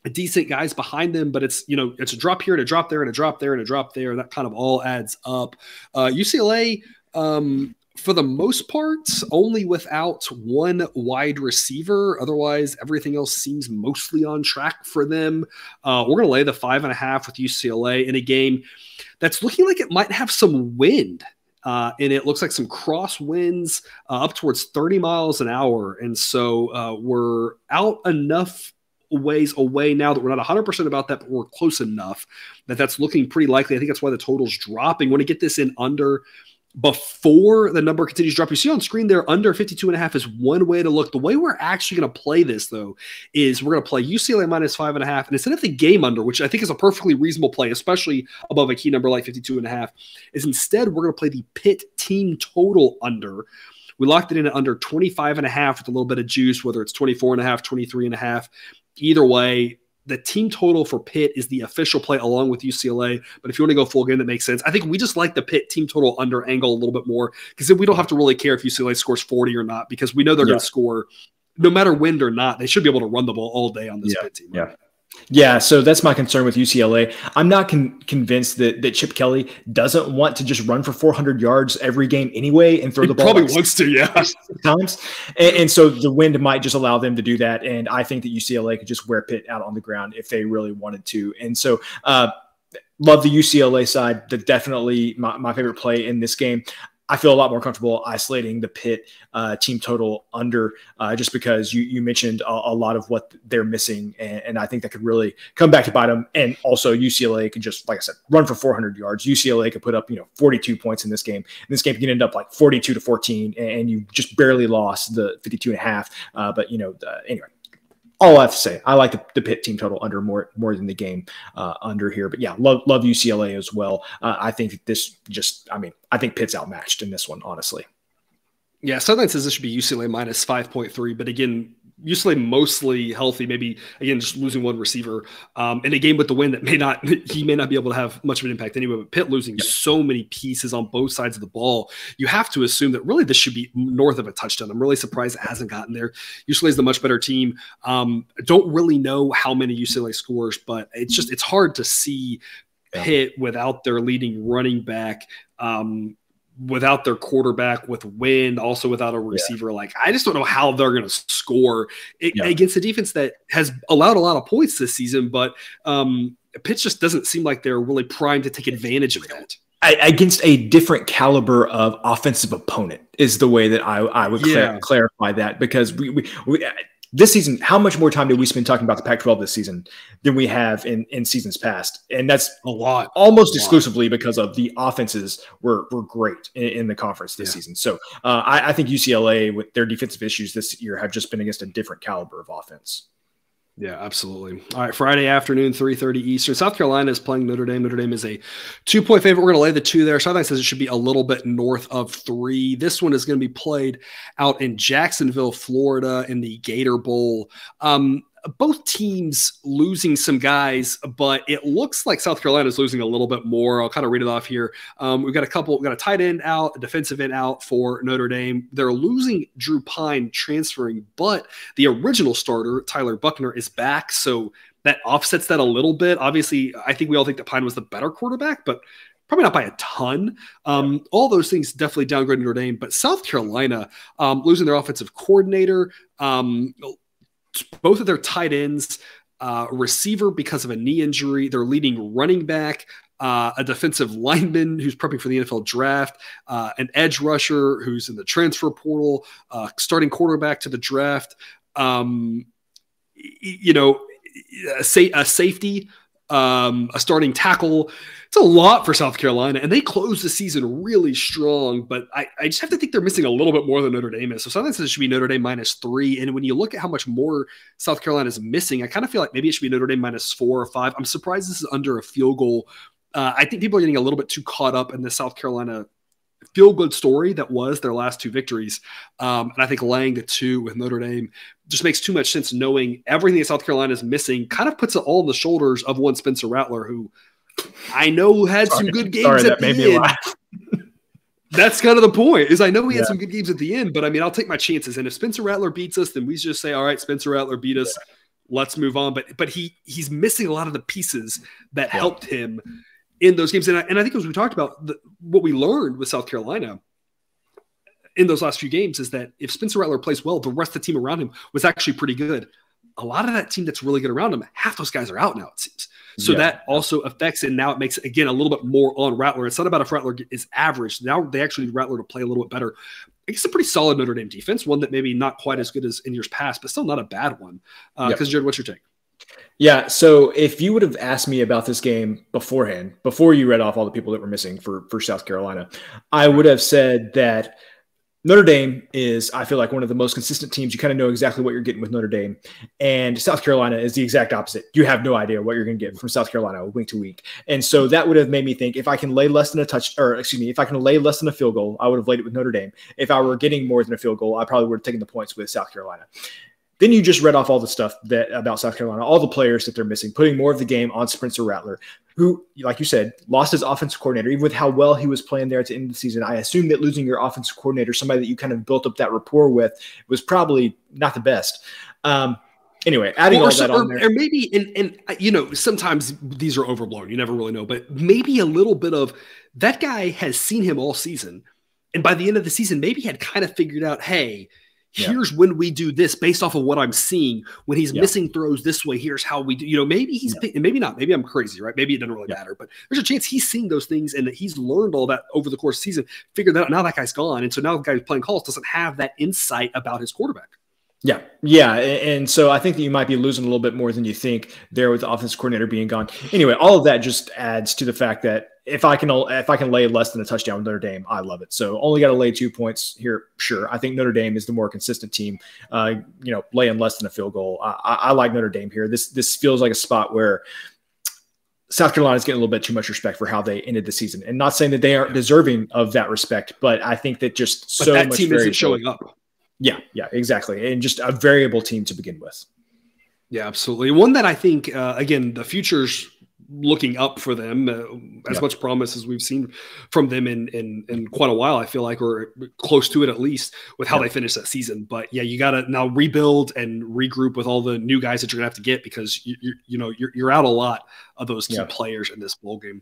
decent guys behind them, but it's you know it's a drop here and a drop there and a drop there and a drop there, and that kind of all adds up. Uh, UCLA, um, for the most part, only without one wide receiver. Otherwise, everything else seems mostly on track for them. Uh, we're going to lay the five and a half with UCLA in a game that's looking like it might have some wind. Uh, and it looks like some cross winds uh, up towards 30 miles an hour. And so uh, we're out enough ways away now that we're not 100% about that, but we're close enough that that's looking pretty likely. I think that's why the total's dropping. Want to get this in under before the number continues to drop. You see on screen there under 52 and a half is one way to look. The way we're actually going to play this though is we're going to play UCLA minus five and a half. And instead of the game under, which I think is a perfectly reasonable play, especially above a key number like 52 and a half, is instead we're going to play the Pitt team total under. We locked it in at under 25 and a half with a little bit of juice, whether it's 24 and a half, 23 and a half. Either way, the team total for Pitt is the official play along with UCLA. But if you want to go full game, that makes sense. I think we just like the Pitt team total under angle a little bit more because we don't have to really care if UCLA scores 40 or not because we know they're yeah. going to score no matter wind or not. They should be able to run the ball all day on this yeah. Pitt team. Right? Yeah. Yeah, so that's my concern with UCLA. I'm not con- convinced that, that Chip Kelly doesn't want to just run for 400 yards every game anyway and throw he the ball. Probably like wants to, yeah. Times, and, and, so the wind might just allow them to do that. And I think that UCLA could just wear Pitt out on the ground if they really wanted to. And so, uh, love the UCLA side. That definitely my, my favorite play in this game. I feel a lot more comfortable isolating the Pitt uh, team total under, uh, just because you you mentioned a, a, lot of what they're missing, and, and, I think that could really come back to bite them. And also, UCLA could just, like I said, run for 400 yards. UCLA could put up you know 42 points in this game. And this game can end up like 42 to 14, and you just barely lost the 52 and a half. Uh, but you know, anyway, all I have to say. I like the, the Pitt team total under more more than the game uh, under here. But yeah, love love UCLA as well. Uh, I think this just, I mean, I think Pitt's outmatched in this one, honestly. Yeah, Sideline says this should be UCLA minus 5.3. But again, UCLA mostly healthy, maybe again just losing one receiver um, in a game with the win that may not he may not be able to have much of an impact anyway. But Pitt losing so many pieces on both sides of the ball, you have to assume that really this should be north of a touchdown. I'm really surprised it hasn't gotten there. UCLA is the much better team. Um, don't really know how many UCLA scores, but it's just it's hard to see Pitt without their leading running back. Um, without their quarterback, with wind, also without a receiver. Yeah. Like, I just don't know how they're going to score it, yeah. against a defense that has allowed a lot of points this season, but um, Pitt just doesn't seem like they're really primed to take advantage of that. against a different caliber of offensive opponent is the way that I, I would yeah. clarify that because we, we, we this season, how much more time did we spend talking about the Pac-12 this season than we have in, in seasons past? And that's a lot, almost a exclusively lot. because of the offenses were were great in, in the conference this yeah. season. So uh, I, I think UCLA with their defensive issues this year have just been against a different caliber of offense. Yeah, absolutely. All right, Friday afternoon, 3.30 Eastern. South Carolina is playing Notre Dame. Notre Dame is a two-point favorite. We're going to lay the two there. Sideline says it should be a little bit north of three. This one is going to be played out in Jacksonville, Florida in the Gator Bowl. Um, both teams losing some guys, but it looks like South Carolina is losing a little bit more. I'll kind of read it off here. Um, we've got a couple, we've got a tight end out, a defensive end out for Notre Dame. They're losing Drew Pyne transferring, but the original starter, Tyler Buchner, is back. So that offsets that a little bit. Obviously, I think we all think that Pine was the better quarterback, but probably not by a ton. Um, all those things definitely downgrade Notre Dame, but South Carolina um, losing their offensive coordinator, um, both of their tight ends, uh, receiver because of a knee injury, their leading running back, uh, a defensive lineman who's prepping for the NFL draft, uh, an edge rusher who's in the transfer portal, uh, starting quarterback to the draft, um, you know, a, sa- a safety um, a starting tackle. It's a lot for South Carolina, and they closed the season really strong. But I, I just have to think they're missing a little bit more than Notre Dame is. So sometimes it should be Notre Dame minus three. And when you look at how much more South Carolina is missing, I kind of feel like maybe it should be Notre Dame minus four or five. I'm surprised this is under a field goal. Uh, I think people are getting a little bit too caught up in the South Carolina feel good story that was their last two victories. Um, and I think laying the two with Notre Dame just makes too much sense knowing everything that South Carolina is missing kind of puts it all on the shoulders of one Spencer Rattler, who I know had Sorry. some good games Sorry, at the end. That's kind of the point. Is I know he had some good games at the end, but I mean, I'll take my chances. And if Spencer Rattler beats us, then we just say, "All right, Spencer Rattler beat us. Yeah. Let's move on." But but he he's missing a lot of the pieces that yeah. helped him in those games. And I, and I think as we talked about, the, what we learned with South Carolina in those last few games is that if Spencer Rattler plays well, the rest of the team around him was actually pretty good. A lot of that team that's really good around him, half those guys are out now, it seems. So yeah. that also affects and Now it makes again, a little bit more on Rattler. It's not about if Rattler is average. Now they actually need Rattler to play a little bit better. It's a pretty solid Notre Dame defense, one that maybe not quite as good as in years past, but still not a bad one. Because, uh, yep. Jared, what's your take? Yeah. So if you would have asked me about this game beforehand, before you read off all the people that were missing for, for South Carolina, I would have said that Notre Dame is, I feel like, one of the most consistent teams. You kind of know exactly what you're getting with Notre Dame. And South Carolina is the exact opposite. You have no idea what you're going to get from South Carolina week to week. And so that would have made me think if I can lay less than a touch, or excuse me, if I can lay less than a field goal, I would have laid it with Notre Dame. If I were getting more than a field goal, I probably would have taken the points with South Carolina. Then you just read off all the stuff that about South Carolina, all the players that they're missing, putting more of the game on Spencer Rattler, who, like you said, lost his offensive coordinator, even with how well he was playing there at the end of the season. I assume that losing your offensive coordinator, somebody that you kind of built up that rapport with, was probably not the best. Um, anyway, adding or, all that on there, or maybe, and and you know, sometimes these are overblown. You never really know, but maybe a little bit of that guy has seen him all season, and by the end of the season, maybe had kind of figured out, hey here's yeah. when we do this based off of what I'm seeing. When he's yeah. missing throws this way, here's how we do. You know, maybe he's yeah. maybe not. Maybe I'm crazy, right? Maybe it doesn't really matter. But there's a chance he's seeing those things and that he's learned all that over the course of the season. Figured that out. Now that guy's gone, and so now the guy who's playing calls doesn't have that insight about his quarterback. Yeah, yeah, and so I think that you might be losing a little bit more than you think there with the offensive coordinator being gone. Anyway, all of that just adds to the fact that if I can if I can lay less than a touchdown with Notre Dame, I love it. So only got to lay two points here. Sure, I think Notre Dame is the more consistent team. Uh, you know, laying less than a field goal. I, I, I like Notre Dame here. This this feels like a spot where South Carolina is getting a little bit too much respect for how they ended the season, and not saying that they aren't deserving of that respect, but I think that just but so that much team isn't showing up. Yeah, yeah, exactly, and just a variable team to begin with. Yeah, absolutely. One that I think, uh, again, the future's looking up for them uh, as much promise as we've seen from them in, in in quite a while i feel like or close to it at least with how they finished that season but yeah you got to now rebuild and regroup with all the new guys that you're gonna have to get because you, you, you know you're, you're out a lot of those key players in this bowl game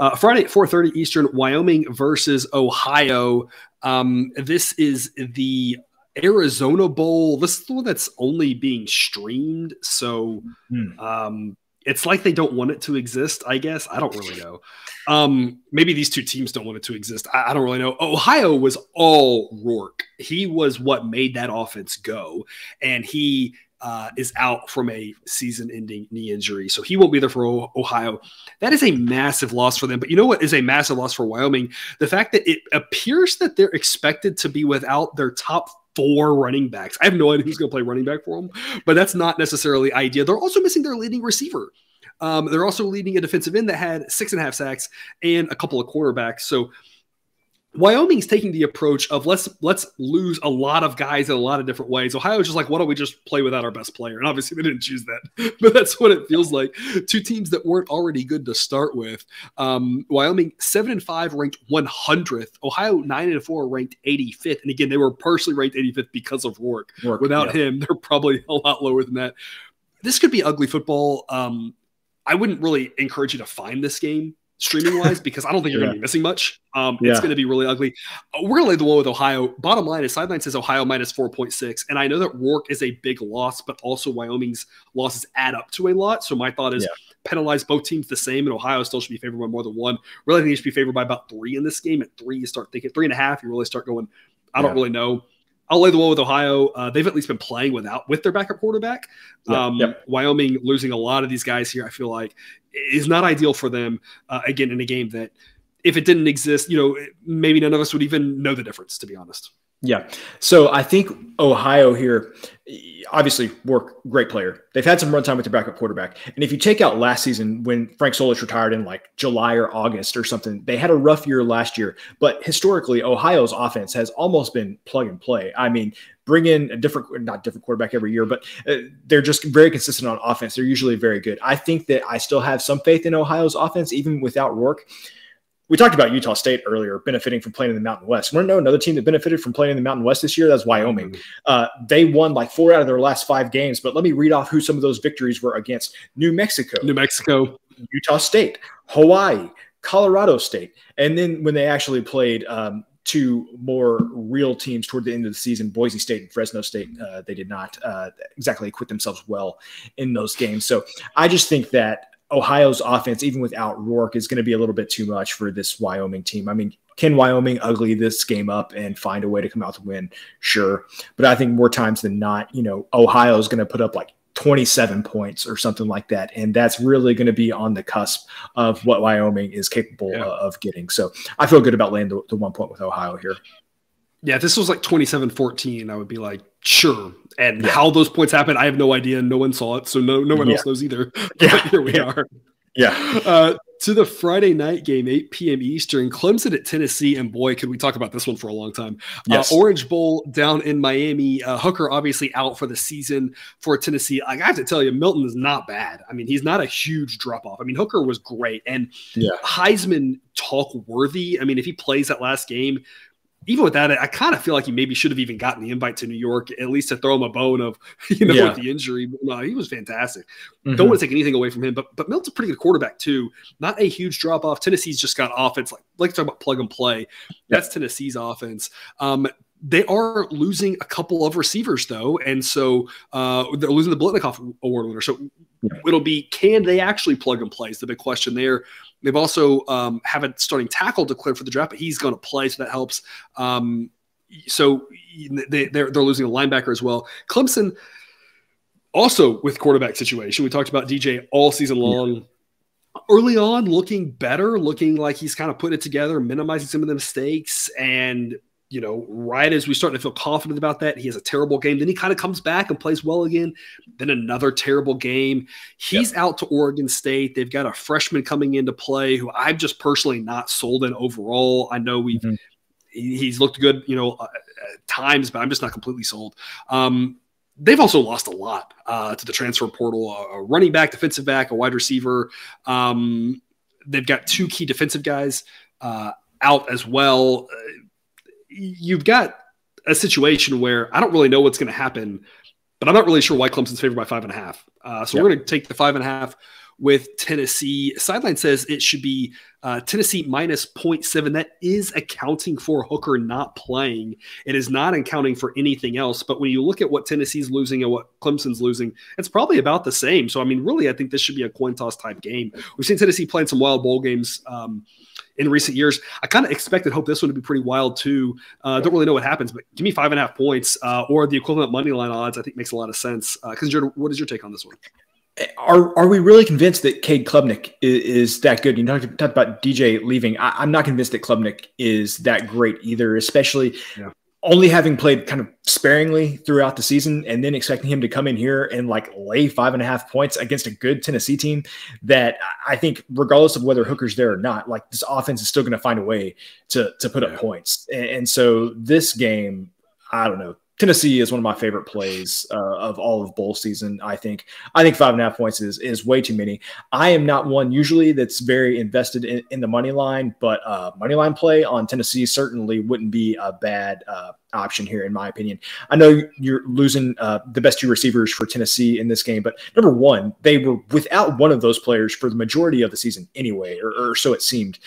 uh, friday at 4.30 eastern wyoming versus ohio um, this is the Arizona Bowl. This is the one that's only being streamed. So, hmm. um, it's like they don't want it to exist i guess. I don't really know. Um, maybe these two teams don't want it to exist. I, I, don't really know. Ohio was all rourke. He was what made that offense go. And he uh, is out from a season ending knee injury so he won't be there for ohio. That is a massive loss for them. But you know what is a massive loss for wyoming? The fact that it appears that they're expected to be without their top four running backs. I have no idea who's going to play running back for them, but that's not necessarily ideal. They're also missing their leading receiver. Um, they're also leading a defensive end that had six and a half sacks and a couple of quarterbacks. So Wyoming's taking the approach of let's let's lose a lot of guys in a lot of different ways. Ohio's just like, why don't we just play without our best player? And obviously they didn't choose that, but that's what it feels like. Two teams that weren't already good to start with. Um, Wyoming seven and five ranked 100th. Ohio nine and four ranked 85th. And again, they were partially ranked 85th because of Rourke. Rourke Without yeah. him, they're probably a lot lower than that. This could be ugly football. Um, I wouldn't really encourage you to find this game streaming wise because I don't think you're yeah. going to be missing much. Um, yeah. It's going to be really ugly. Uh, we're going to lay the one with Ohio. Bottom line is sideline says Ohio minus 4.6. And I know that Rourke is a big loss, but also Wyoming's losses add up to a lot. So my thought is yeah. penalize both teams the same, and Ohio still should be favored by more than one. Really, think you should be favored by about three in this game. At three, you start thinking three and a half, you really start going, I don't really know. I'll lay the one with Ohio. Uh, they've at least been playing without with their backup quarterback. Um, yep. Wyoming losing a lot of these guys here, I feel like is not ideal for them. Uh, again, in a game that if it didn't exist, you know, maybe none of us would even know the difference, to be honest. Yeah. So I think Ohio here, obviously, Rourke great player. They've had some run time with their backup quarterback. And if you take out last season when Frank Solich retired in like July or August or something, they had a rough year last year. But historically, Ohio's offense has almost been plug and play. I mean, bring in a different, not different quarterback every year, but uh, they're just very consistent on offense. They're usually very good. I think that I still have some faith in Ohio's offense, even without Rourke we talked about Utah State earlier, benefiting from playing in the Mountain West. To know another team that benefited from playing in the Mountain West this year? That's Wyoming. Mm-hmm. Uh, they won like four out of their last five games. But let me read off who some of those victories were against: New Mexico, New Mexico, Utah State, Hawaii, Colorado State, and then when they actually played um, two more real teams toward the end of the season, Boise State and Fresno State, uh, they did not uh, exactly acquit themselves well in those games. So I just think that Ohio's offense, even without Rourke, is going to be a little bit too much for this Wyoming team. I mean, can Wyoming ugly this game up and find a way to come out to win? Sure. But I think more times than not, you know, Ohio is going to put up like 27 points or something like that. And that's really going to be on the cusp of what Wyoming is capable yeah. of getting. So I feel good about laying the, the one point with Ohio here. Yeah, if this was like 27 14, I would be like, sure. And yeah. how those points happened, I have no idea. No one saw it. So no, no one yeah. else knows either. Yeah. here we are. Yeah. Uh, to the Friday night game, 8 p.m. Eastern, Clemson at Tennessee. And boy, could we talk about this one for a long time. Uh, yes. Uh, Orange Bowl down in Miami. Uh, Hooker obviously out for the season for Tennessee. I have to tell you, Milton is not bad. I mean, he's not a huge drop off. I mean, Hooker was great and yeah. Heisman talk worthy. I mean, if he plays that last game, even with that, I kind of feel like he maybe should have even gotten the invite to New York, at least to throw him a bone of, you know, yeah. with the injury. No, he was fantastic. Mm-hmm. Don't want to take anything away from him, but but Milton's a pretty good quarterback too. Not a huge drop off. Tennessee's just got offense like like to talk about plug and play. That's Tennessee's offense. Um, they are losing a couple of receivers though, and so uh, they're losing the Biletnikoff Award winner. So yeah. it'll be can they actually plug and play? Is the big question there. They've also um, have a starting tackle declared for the draft, but he's going to play, so that helps. Um, so they, they're they're losing a linebacker as well. Clemson also with quarterback situation. We talked about DJ all season long. Yeah early on looking better, looking like he's kind of putting it together, minimizing some of the mistakes, and you know, right as we start to feel confident about that, he has a terrible game. Then he kind of comes back and plays well again. Then another terrible game. He's yep. out to Oregon State. They've got a freshman coming into play who I'm just personally not sold in overall. I know we've mm-hmm. he's looked good, you know, uh, at times, but I'm just not completely sold. Um, they've also lost a lot uh, to the transfer portal: a, running back, defensive back, a wide receiver. Um, they've got two key defensive guys uh, out as well. You've got a situation where I don't really know what's going to happen, but I'm not really sure why Clemson's favored by five and a half. Uh, so yep. we're going to take the five and a half with Tennessee. Sideline says it should be uh, Tennessee minus 0.7. That is accounting for Hooker not playing. It is not accounting for anything else. But when you look at what Tennessee's losing and what Clemson's losing, it's probably about the same. So, I mean, really, I think this should be a coin toss type game. We've seen Tennessee playing some wild bowl games. Um, in recent years. I kind of expected, hope this one to be pretty wild too. Uh, don't really know what happens, but give me five and a half points uh, or the equivalent money line odds. I think makes a lot of sense. Because uh, what is your take on this one? Are are we really convinced that Cade Klubnik is, is that good? You talked, talked about DJ leaving. I, am not convinced that Klubnik is that great either, especially yeah only having played kind of sparingly throughout the season and then expecting him to come in here and like lay five and a half points against a good Tennessee team that I think regardless of whether Hooker's there or not, like this offense is still going to find a way to, to put up points. And, and so this game, I don't know, Tennessee is one of my favorite plays uh, of all of bowl season. I think. I think five and a half points is is way too many. I am not one usually that's very invested in, in the money line, but uh, money line play on Tennessee certainly wouldn't be a bad uh, option here, in my opinion. I know you're losing uh, the best two receivers for Tennessee in this game, but number one, they were without one of those players for the majority of the season anyway, or, or so it seemed.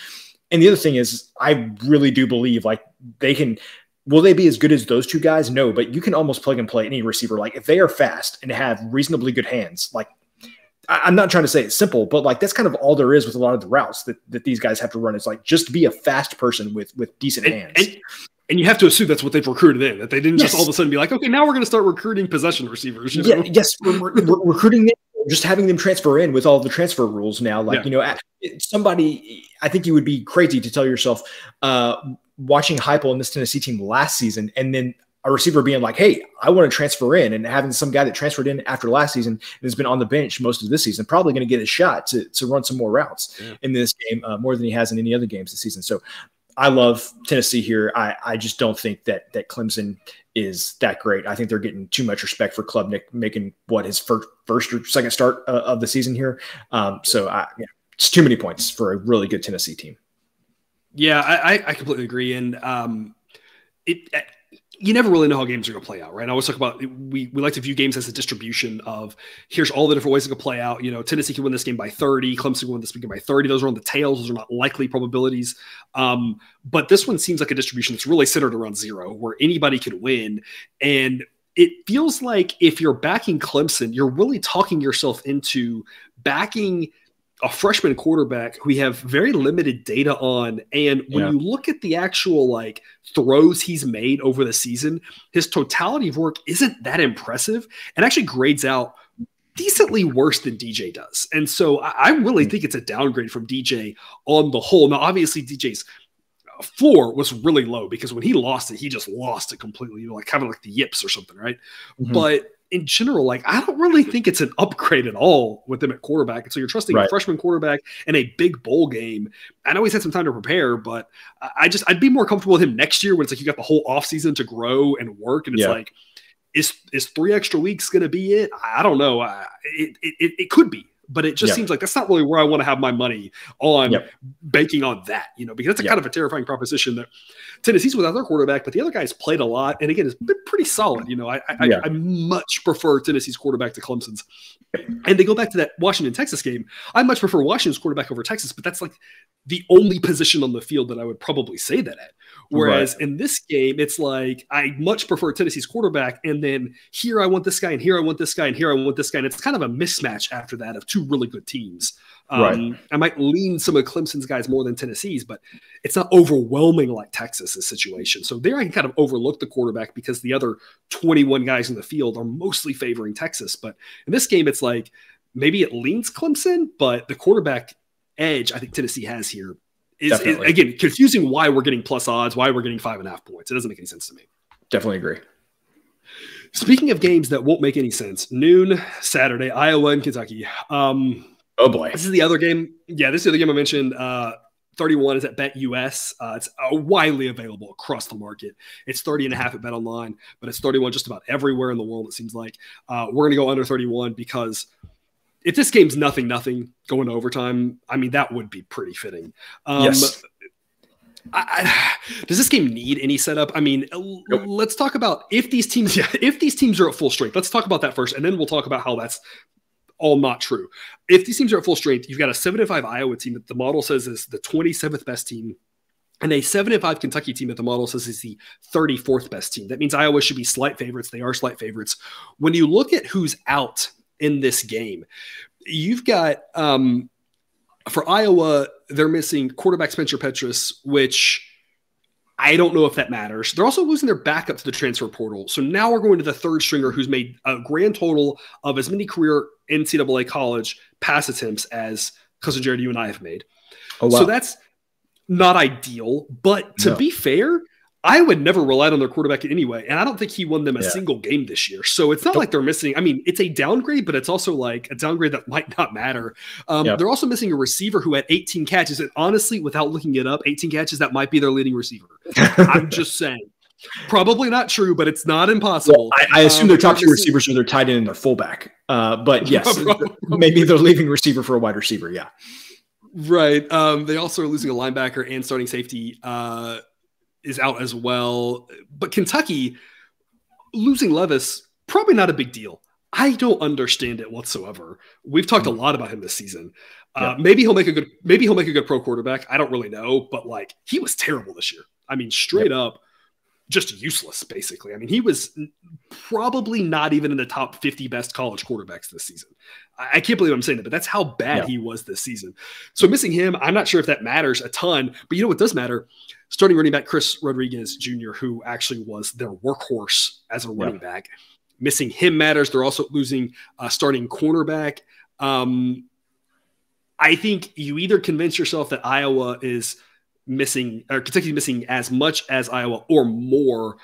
And the other thing is, I really do believe like they can Will they be as good as those two guys? No, but you can almost plug and play any receiver. Like if they are fast and have reasonably good hands, like I'm not trying to say it's simple, but like that's kind of all there is with a lot of the routes that, that these guys have to run. It's like just be a fast person with with decent and, hands. And, and, you have to assume that's what they've recruited in. That they didn't yes. just all of a sudden be like, okay, now we're going to start recruiting possession receivers. You know? Yeah, yes, we're, we're recruiting them, just having them transfer in with all the transfer rules now. Like yeah. you know, somebody, I think you would be crazy to tell yourself, uh, watching Heupel in this Tennessee team last season, and then a receiver being like, "Hey, I want to transfer in," and having some guy that transferred in after last season and has been on the bench most of this season, probably going to get a shot to to run some more routes yeah. in this game, uh, more than he has in any other games this season. So, I love Tennessee here. I I just don't think that that Clemson is that great. I think they're getting too much respect for Klubnik making what his first first or second start uh, of the season here. Um, so I, yeah, it's too many points for a really good Tennessee team. Yeah, I, I completely agree. And um, it, you never really know how games are going to play out, right? I always talk about we we like to view games as a distribution of here's all the different ways it could play out. You know, Tennessee can win this game by 30, Clemson can win this game by 30. Those are on the tails; those are not likely probabilities. Um, but this one seems like a distribution that's really centered around zero, where anybody could win. And it feels like if you're backing Clemson, you're really talking yourself into backing a freshman quarterback who we have very limited data on. And when yeah. you look at the actual like throws he's made over the season, his totality of work isn't that impressive and actually grades out decently worse than DJ does. And so I, I really think it's a downgrade from DJ on the whole. Now, obviously, DJ's floor was really low because when he lost it, he just lost it completely, you know, like kind of like the yips or something, right? Mm-hmm. But in general, like I don't really think it's an upgrade at all with him at quarterback. And so you're trusting right. a freshman quarterback in a big bowl game. I know he's had some time to prepare, but I just I'd be more comfortable with him next year when it's like you got the whole offseason to grow and work. And it's yeah. like, is is three extra weeks gonna be it? I don't know. I, it, it it could be but it just yep. seems like that's not really where I want to have my money on yep. banking on that, you know, because that's a yep. kind of a terrifying proposition that Tennessee's without their quarterback, but the other guys played a lot. And again, it's been pretty solid. You know, I, I, yeah. I, I much prefer Tennessee's quarterback to Clemson's. And they go back to that Washington Texas game. I much prefer Washington's quarterback over Texas, but that's like the only position on the field that I would probably say that at. Whereas right. in this game, it's like I much prefer Tennessee's quarterback, and then here I want this guy, and here I want this guy, and here I want this guy, and it's kind of a mismatch after that of two really good teams. Um, right. I might lean some of Clemson's guys more than Tennessee's, but it's not overwhelming like Texas's situation. So there I can kind of overlook the quarterback because the other 21 guys in the field are mostly favoring Texas. But in this game, it's like maybe it leans Clemson, but the quarterback edge I think Tennessee has here is, is, again confusing why we're getting plus odds, why we're getting five and a half points. It doesn't make any sense to me. Definitely agree. Speaking of games that won't make any sense, noon Saturday, Iowa and Kentucky. Um, oh boy, this is the other game. Yeah, this is the other game I mentioned. Uh, 31 is at BetUS. Uh, it's uh, widely available across the market. It's 30 and a half at BetOnline, but it's 31 just about everywhere in the world. It seems like uh, we're going to go under 31 because if this game's nothing nothing going to overtime, I mean that would be pretty fitting. Um, yes. I, I, does this game need any setup? I mean, nope. let's talk about if these teams if these teams are at full strength. Let's talk about that first, and then we'll talk about how that's all not true. If these teams are at full strength, you've got a seven and five Iowa team that the model says is the 27th best team, and a seven and five Kentucky team that the model says is the 34th best team. That means Iowa should be slight favorites. They are slight favorites. When you look at who's out in this game. You've got um, for Iowa, they're missing quarterback Spencer Petras, which I don't know if that matters. They're also losing their backup to the transfer portal. So now we're going to the third stringer who's made a grand total of as many career NCAA college pass attempts as cousin Jared, you and I have made. Oh, wow. So that's not ideal. But to no. be fair, Iowa never relied on their quarterback anyway, and I don't think he won them a yeah. single game this year. So it's not like they're missing. I mean, it's a downgrade, but it's also like a downgrade that might not matter. Um, yeah. They're also missing a receiver who had 18 catches, and honestly, without looking it up, 18 catches that might be their leading receiver. I'm just saying. Probably not true, but it's not impossible. Well, I, I, assume um, their top two receivers are their tight end and their fullback. Uh, but yes, maybe they're leaving receiver for a wide receiver. Yeah. Right. Um, they also are losing a linebacker and starting safety. Uh, is out as well. But Kentucky losing Levis probably not a big deal. I don't understand it whatsoever. We've talked a mm. lot about him this season. Uh, Maybe he'll make a good. Maybe he'll make a good pro quarterback. I don't really know, but like he was terrible this year. I mean, straight yep. up, just useless. Basically, I mean, he was probably not even in the top fifty best college quarterbacks this season. I, can't believe I'm saying that, but that's how bad yep. he was this season. So missing him, I'm not sure if that matters a ton. But you know what does matter? starting running back Chris Rodriguez Jr., who actually was their workhorse as a running yeah. back. Missing him matters. They're also losing a starting cornerback. Um, I think you either convince yourself that Iowa is missing or Kentucky's missing as much as Iowa or more.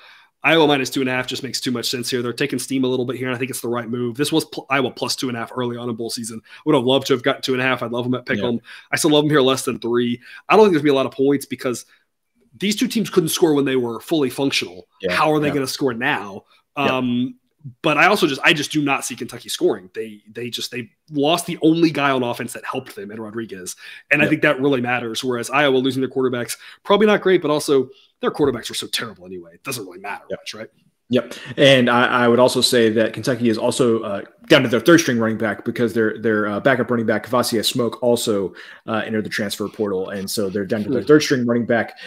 Iowa minus two and a half just makes too much sense here. They're taking steam a little bit here, and I think it's the right move. This was pl- Iowa plus two and a half early on in bowl season. Would have loved to have gotten two and a half. I'd love them at pick Yeah. I still love them here less than three. I don't think there's gonna be a lot of points because – these two teams couldn't score when they were fully functional. Yeah, How are they yeah. going to score now? Um, But I also just I just do not see Kentucky scoring. They they just they lost the only guy on offense that helped them, Ed Rodriguez, and I think that really matters. Whereas Iowa losing their quarterbacks probably not great, but also their quarterbacks are so terrible anyway. It doesn't really matter much, right? Yep, and I, I, would also say that Kentucky is also uh, down to their third string running back because their their uh, backup running back Kavosiey Smoke also uh, entered the transfer portal, and so they're down to their third string running back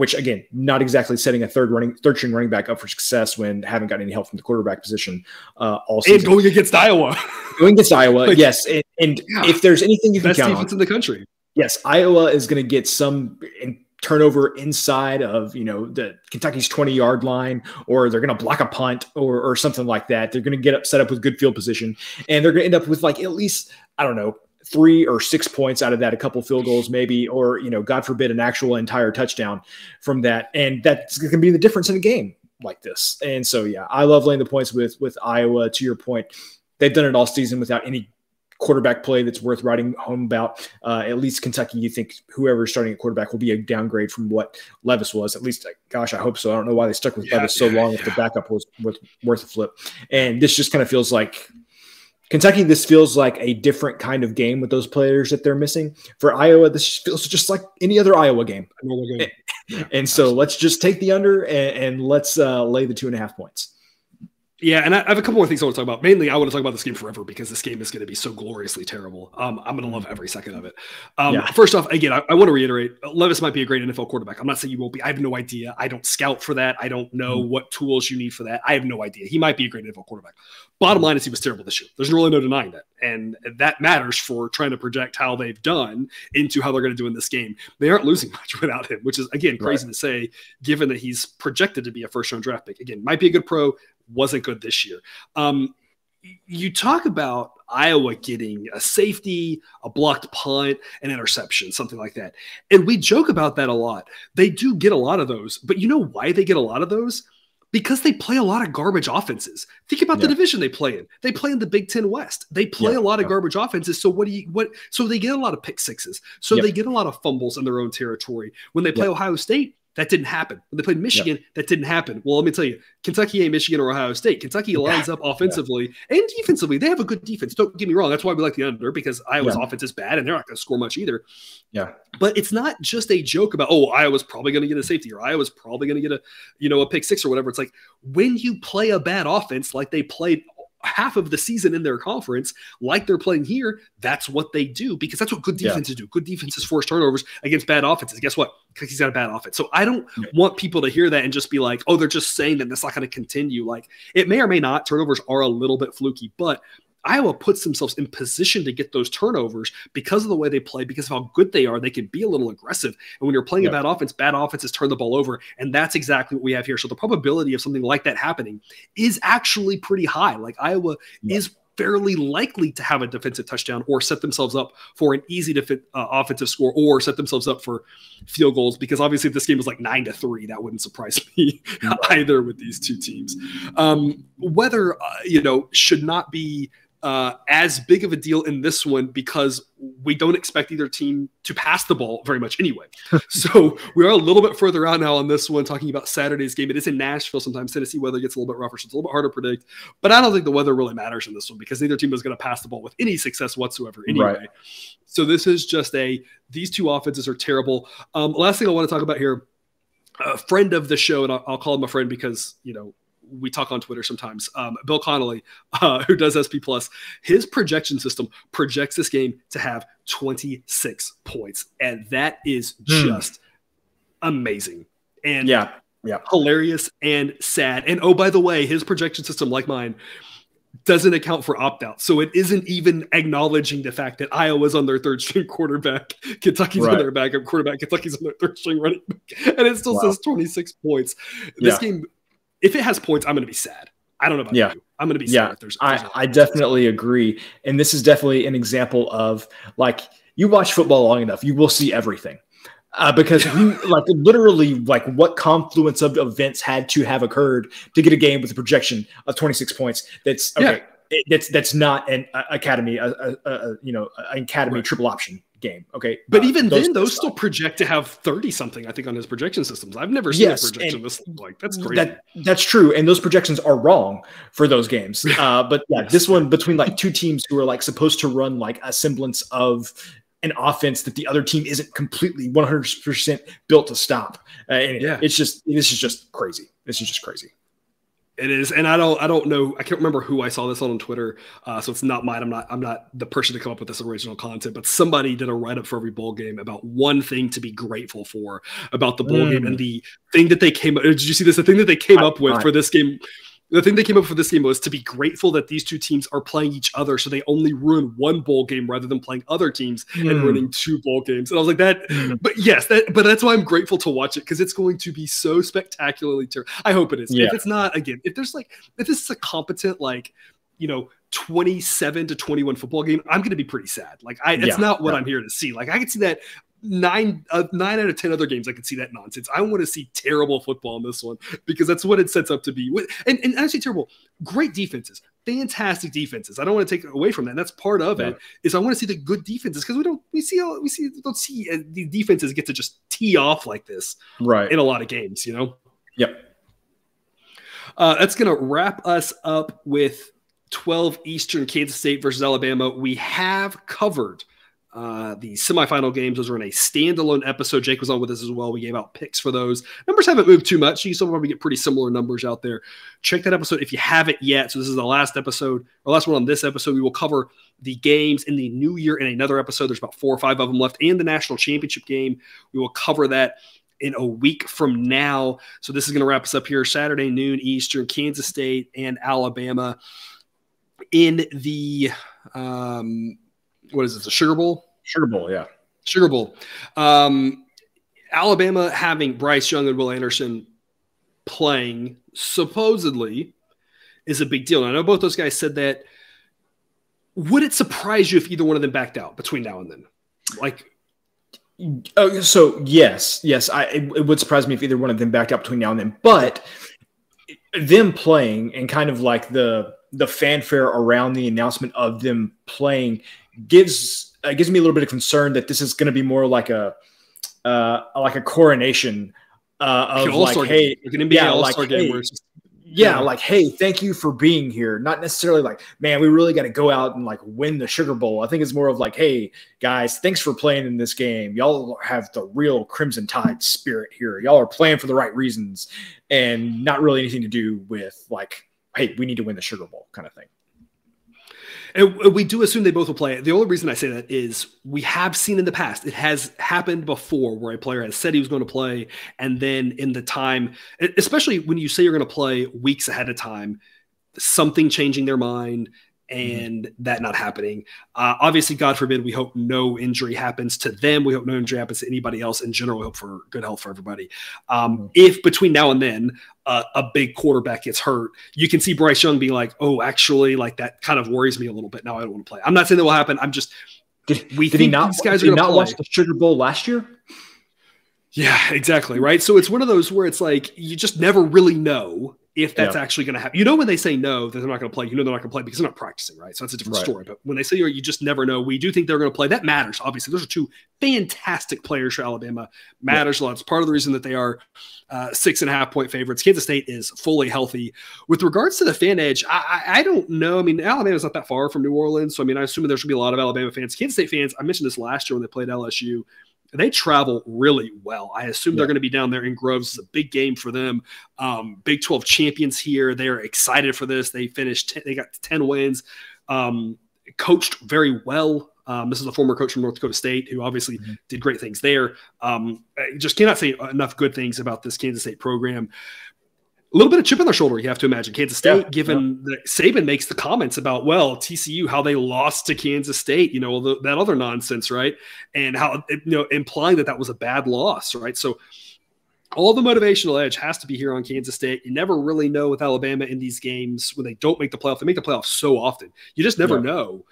which again, not exactly setting a third running third string running back up for success when haven't got any help from the quarterback position. Uh, all and going against Iowa, going against Iowa, like, yes. And, and yeah. if there's anything you can best count defense on, in the country, yes, Iowa is going to get some turnover inside of you know the Kentucky's 20 yard line, or they're going to block a punt or or something like that. They're going to get up set up with good field position, and they're going to end up with like at least I don't know three or six points out of that, a couple field goals maybe, or you know, God forbid, an actual entire touchdown from that, and that's going to be the difference in a game like this. And so, yeah, I love laying the points with with Iowa. To your point, they've done it all season without any quarterback play that's worth writing home about. Uh, at least Kentucky, you think whoever's starting at quarterback will be a downgrade from what Levis was. At least, gosh, I hope so. I don't know why they stuck with yeah, Levis so long yeah. if the backup was, was worth a flip. And this just kind of feels like Kentucky, this feels like a different kind of game with those players that they're missing. For Iowa, this feels just like any other Iowa game. game. And, and so let's just take the under and, and let's uh, lay the two and a half points. Yeah, and I have a couple more things I want to talk about. Mainly, I want to talk about this game forever because this game is going to be so gloriously terrible. Um, I'm going to love every second of it. Um, yeah. First off, again, I, I, want to reiterate: Levis might be a great NFL quarterback. I'm not saying you won't be. I have no idea. I don't scout for that. I don't know mm-hmm. what tools you need for that. I have no idea. He might be a great NFL quarterback. Bottom line is he was terrible this year. There's really no denying that, and that matters for trying to project how they've done into how they're going to do in this game. They aren't losing much without him, which is again crazy right. to say, given that he's projected to be a first round draft pick. Again, might be a good pro wasn't good this year. Um, you talk about Iowa getting a safety, a blocked punt, an interception, something like that. And we joke about that a lot. They do get a lot of those, but you know why they get a lot of those? Because they play a lot of garbage offenses. Think about yeah. the division they play in. They play in the Big Ten West. They play yeah, a lot of garbage offenses. So what do you what? So they get a lot of pick sixes. So they get a lot of fumbles in their own territory. When they play Ohio State, that didn't happen. When they played Michigan, yep. that didn't happen. Well, let me tell you, Kentucky ain't Michigan or Ohio State. Kentucky lines yeah. up offensively yeah. and defensively. They have a good defense. Don't get me wrong. That's why we like the under because Iowa's yeah. offense is bad and they're not going to score much either. Yeah. But it's not just a joke about, oh, Iowa's probably going to get a safety or Iowa's probably going to get a, you know, a pick six or whatever. It's like when you play a bad offense like they played half of the season in their conference, like they're playing here, that's what they do because that's what good defenses yeah. do. Good defenses force turnovers against bad offenses. Guess what? Because he's got a bad offense. So I don't want people to hear that and just be like, oh, they're just saying that that's not going to continue. Like it may or may not. Turnovers are a little bit fluky, but Iowa puts themselves in position to get those turnovers because of the way they play, because of how good they are. They can be a little aggressive. And when you're playing yep. a bad offense, bad offenses turn the ball over. And that's exactly what we have here. So the probability of something like that happening is actually pretty high. Like Iowa yep. is fairly likely to have a defensive touchdown or set themselves up for an easy defi- uh, offensive score or set themselves up for field goals because obviously if this game was like nine to three that wouldn't surprise me either with these two teams um, weather uh, you know should not be uh, as big of a deal in this one because we don't expect either team to pass the ball very much anyway. so we are a little bit further out now on this one, talking about Saturday's game. It is in Nashville. Sometimes Tennessee weather gets a little bit rougher, so it's a little bit harder to predict. But I don't think the weather really matters in this one because neither team is going to pass the ball with any success whatsoever anyway. Right. So this is just a these two offenses are terrible. Um, last thing I want to talk about here a friend of the show, and I'll, I'll, call him a friend because you know we talk on Twitter sometimes. Um, Bill Connolly, uh, who does SP Plus, his projection system projects this game to have 26 points, and that is hmm. just amazing and yeah, yeah, hilarious and sad. And oh, by the way, his projection system, like mine, doesn't account for opt out. So it isn't even acknowledging the fact that Iowa's on their third string quarterback, Kentucky's right. on their backup quarterback, Kentucky's on their third string running back, and it still wow. says 26 points. This yeah. game if it has points, I'm going to be sad. I don't know about yeah. you. I'm going to be yeah. sad. There's, there's I, I definitely agree. And this is definitely an example of like you watch football long enough, you will see everything. Uh, because we, like literally like what confluence of events had to have occurred to get a game with a projection of 26 points that's okay yeah. that's that's not an uh, academy a, a, a, you know an academy right. triple option game. Okay. But uh, even those then, those still project to have 30 something, I think, on his projection systems. I've never seen yes, a projection this like that's crazy. That, that's true. And those projections are wrong for those games. Uh, but yeah, yes. this one between like two teams who are like supposed to run like a semblance of an offense that the other team isn't completely 100% built to stop. Uh, and yeah. it's just, this is just crazy. This is just crazy. It is, and I don't, I don't know, I can't remember who I saw this on on Twitter, uh, so it's not mine. I'm not, I'm not the person to come up with this original content, but somebody did a write up for every bowl game about one thing to be grateful for about the bowl mm. game, and the thing that they came. Up. Did you see this? The thing that they came I, up with I, for this game the thing they came up for this game was to be grateful that these two teams are playing each other, so they only ruin one bowl game rather than playing other teams mm. and ruining two bowl games. And I was like, that. Mm. But yes, that. But that's why I'm grateful to watch it because it's going to be so spectacularly terrible. I hope it is. Yeah. If it's not, again, if there's like, if this is a competent like, you know, 27 to 21 football game, I'm going to be pretty sad. Like, I, it's yeah, not what yeah. I'm here to see. Like, I can see that nine uh, nine out of ten other games I can see that nonsense. I want to see terrible football in this one because that's what it sets up to be. And and actually terrible, great defenses, fantastic defenses. I don't want to take away from that. And that's part of yeah. it. Is I want to see the good defenses because we don't we see we see don't see uh, the defenses get to just tee off like this right in a lot of games. You know. Yep. Uh, that's gonna wrap us up with 12 Eastern Kansas State versus Alabama. We have covered uh, the semifinal games. Those were in a standalone episode. Jake was on with us as well. We gave out picks for those. Numbers haven't moved too much. You still probably get pretty similar numbers out there. Check that episode if you haven't yet. So this is the last episode, or last one on this episode. We will cover the games in the new year in another episode. There's about four or five of them left, and the national championship game. We will cover that in a week from now. So this is going to wrap us up here Saturday noon Eastern, Kansas State and Alabama in the um, what is it, the Sugar Bowl? Sugar Bowl, yeah. Sugar Bowl. Um, Alabama having Bryce Young and Will Anderson playing supposedly is a big deal. And I know both those guys said that. Would it surprise you if either one of them backed out between now and then? Like, oh, so yes, yes, I it, it would surprise me if either one of them backed out between now and then. But them playing and kind of like the the fanfare around the announcement of them playing gives uh, gives me a little bit of concern that this is going to be more like a uh, like a coronation uh, of like, hey, yeah, like, hey, yeah, like, hey, thank you for being here. Not necessarily like, man, we really got to go out and like win the Sugar Bowl. I think it's more of like, hey, guys, thanks for playing in this game. Y'all have the real Crimson Tide spirit here. Y'all are playing for the right reasons and not really anything to do with like, hey, we need to win the Sugar Bowl kind of thing. And we do assume they both will play. The only reason I say that is we have seen in the past, it has happened before where a player has said he was going to play. And then in the time, especially when you say you're going to play weeks ahead of time, something changing their mind. And mm-hmm. that not happening. Uh, obviously, God forbid, we hope no injury happens to them. We hope no injury happens to anybody else. In general, we hope for good health for everybody. Um, mm-hmm. If between now and then uh, a big quarterback gets hurt, you can see Bryce Young being like, "Oh, actually, like that kind of worries me a little bit. Now I don't want to play." I'm not saying that will happen. I'm just did we did think he not, these guys are not watch the Sugar Bowl last year? Yeah, exactly. Right. So it's one of those where it's like you just never really know if that's yeah. actually going to happen. You know, when they say no, that they're not going to play, you know, they're not going to play because they're not practicing, right? So that's a different right. story. But when they say you, you just never know. We do think they're going to play. That matters. Obviously, those are two fantastic players for Alabama. Matters yeah. a lot. It's part of the reason that they are uh, six and a half point favorites. Kansas State is fully healthy. With regards to the fan edge, I, I, I don't know. I mean, Alabama's not that far from New Orleans, so I mean, I assume there should be a lot of Alabama fans. Kansas State fans. I mentioned this last year when they played LSU they travel really well. I assume yeah. they're going to be down there in Groves. It's a big game for them. Um, big 12 champions here. They are excited for this. They finished, they got 10 wins, um, coached very well. Um, this is a former coach from North Dakota State who obviously mm-hmm. did great things there. Um, I just cannot say enough good things about this Kansas State program a little bit of chip on their shoulder, you have to imagine. Kansas State, yeah, given yeah. that Saban makes the comments about, well, TCU, how they lost to Kansas State, you know, the, that other nonsense, right? And how, you know, implying that that was a bad loss, right? So all the motivational edge has to be here on Kansas State. You never really know with Alabama in these games when they don't make the playoff. They make the playoffs so often. You just never yeah. know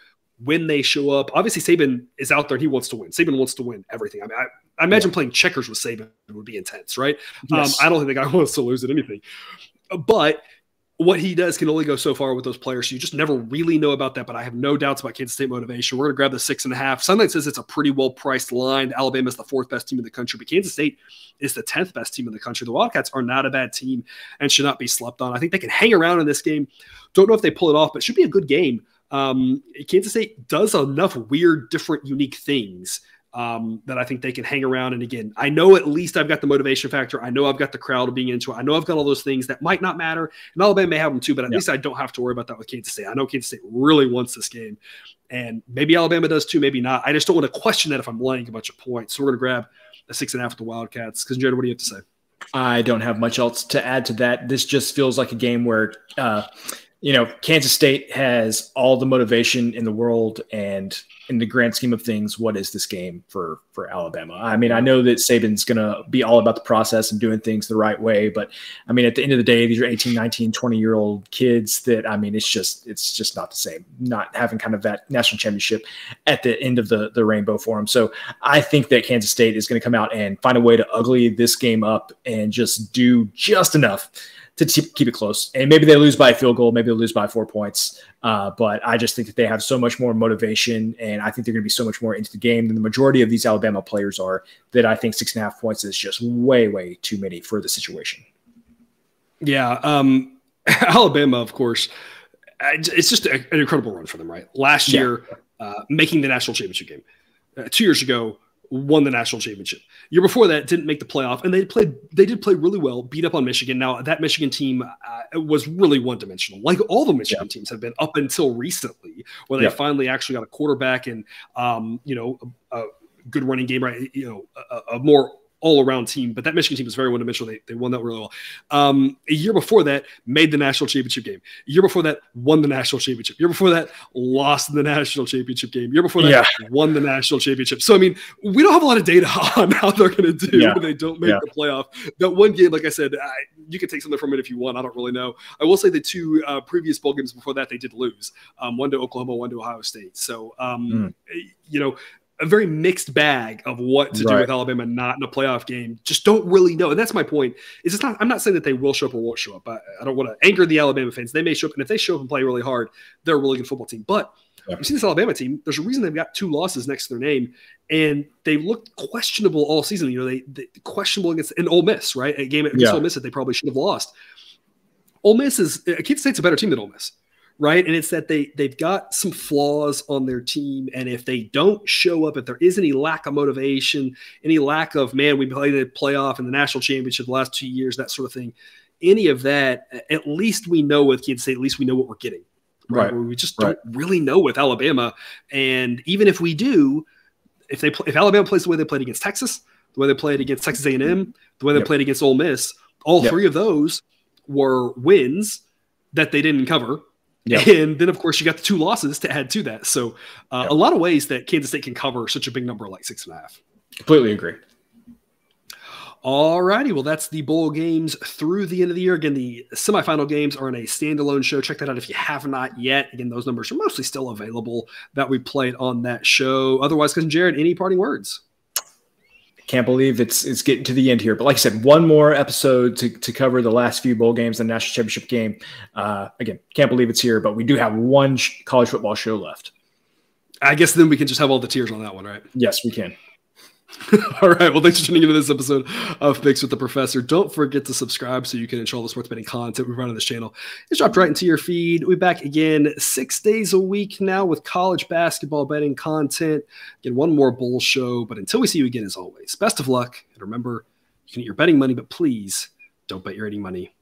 when they show up. Obviously, Saban is out there and he wants to win. Saban wants to win everything. I mean, I, I imagine yeah. playing checkers with Saban would be intense, right? Um, yes. Um, I don't think the guy wants to lose at anything. But what he does can only go so far with those players. So you just never really know about that. But I have no doubts about Kansas State motivation. We're going to grab the six and a half. Sideline says it's a pretty well priced line. Alabama is the fourth best team in the country, but Kansas State is the 10th best team in the country. The Wildcats are not a bad team and should not be slept on. I think they can hang around in this game. Don't know if they pull it off, but it should be a good game. Um, Kansas State does enough weird, different, unique things um, that I think they can hang around. And again, I know at least I've got the motivation factor. I know I've got the crowd being into it. I know I've got all those things that might not matter. And Alabama may have them too, but at least I don't have to worry about that with Kansas State. I know Kansas State really wants this game. And maybe Alabama does too, maybe not. I just don't want to question that if I'm laying a bunch of points. So we're going to grab a six and a half with the Wildcats. Because, Jared, what do you have to say? I don't have much else to add to that. This just feels like a game where, uh, you know, Kansas State has all the motivation in the world, and in the grand scheme of things, what is this game for for Alabama? I mean, I know that Saban's going to be all about the process and doing things the right way, but I mean, at the end of the day, these are 18, 19, 20 year old kids that I mean, it's just it's just not the same. Not having kind of that national championship at the end of the the rainbow for them. So I think that Kansas State is going to come out and find a way to ugly this game up and just do just enough to keep it close. And maybe they lose by a field goal, maybe they lose by four points. Uh, but I just think that they have so much more motivation, and I think they're going to be so much more into the game than the majority of these Alabama players are. That I think six and a half points is just way, way too many for the situation. Yeah, um, Alabama, of course, it's just an incredible run for them. Right, last year, yeah. uh, making the national championship game. Uh, two years ago, won the national championship. Year before that, didn't make the playoff, and they played. They did play really well, beat up on Michigan. Now that Michigan team uh, was really one dimensional, like all the Michigan yeah. teams have been up until recently, where they yeah. finally actually got a quarterback and um, you know a, a, good running game, right? You know, a, a more all around team, but that Michigan team was very one dimensional. They, they won that really well. Um, a year before that, made the national championship game. A year before that, won the national championship. A year before that, lost the national championship game. A year before that, yeah. won the national championship. So, I mean, we don't have a lot of data on how they're going to do yeah. when they don't make yeah. the playoff. That one game, like I said, I, you can take something from it if you want. I don't really know. I will say the two uh, previous bowl games before that, they did lose. Um, one to Oklahoma, one to Ohio State. So, um, mm. you know, a very mixed bag of what to right. do with Alabama not in a playoff game. Just don't really know. And that's my point. Is it's not I'm not saying that they will show up or won't show up. I, I don't want to anger the Alabama fans. They may show up, and if they show up and play really hard, they're a really good football team. But yeah. you see this Alabama team, there's a reason they've got two losses next to their name, and they looked questionable all season. You know, they, they questionable against an Ole Miss, right? A game against yeah. Ole Miss that they probably should have lost. Ole Miss is Kansas State's a better team than Ole Miss right? And it's that they they've got some flaws on their team, and if they don't show up, if there is any lack of motivation, any lack of man, we played a playoff in the national championship the last two years, that sort of thing, any of that, at least we know with Kansas State, at least we know what we're getting, right? right. We just right. don't really know with Alabama, and even if we do, if they if Alabama plays the way they played against Texas, the way they played against Texas A&M, mm-hmm. the way they yep. played against Ole Miss, all yep. three of those were wins that they didn't cover Yep. And then, of course, you got the two losses to add to that. So, uh, yep. a lot of ways that Kansas State can cover such a big number like six and a half. Completely agree. All righty. Well, that's the bowl games through the end of the year. Again, the semifinal games are in a standalone show. Check that out if you have not yet. Again, those numbers are mostly still available that we played on that show. Otherwise, cousin Jared, any parting words? Can't believe it's it's getting to the end here. But like I said, one more episode to, to cover the last few bowl games, the national championship game. Uh, again, can't believe it's here, but we do have one sh- college football show left. I guess then we can just have all the tears on that one, right? Yes, we can. All right. Well, thanks for tuning into this episode of Picks with the Professor. Don't forget to subscribe so you can enjoy all the sports betting content we run on this channel. It's dropped right into your feed. We'll be back again six days a week now with college basketball betting content. Again, one more bowl show. But until we see you again, as always, best of luck. And remember, you can eat your betting money, but please don't bet your eating money.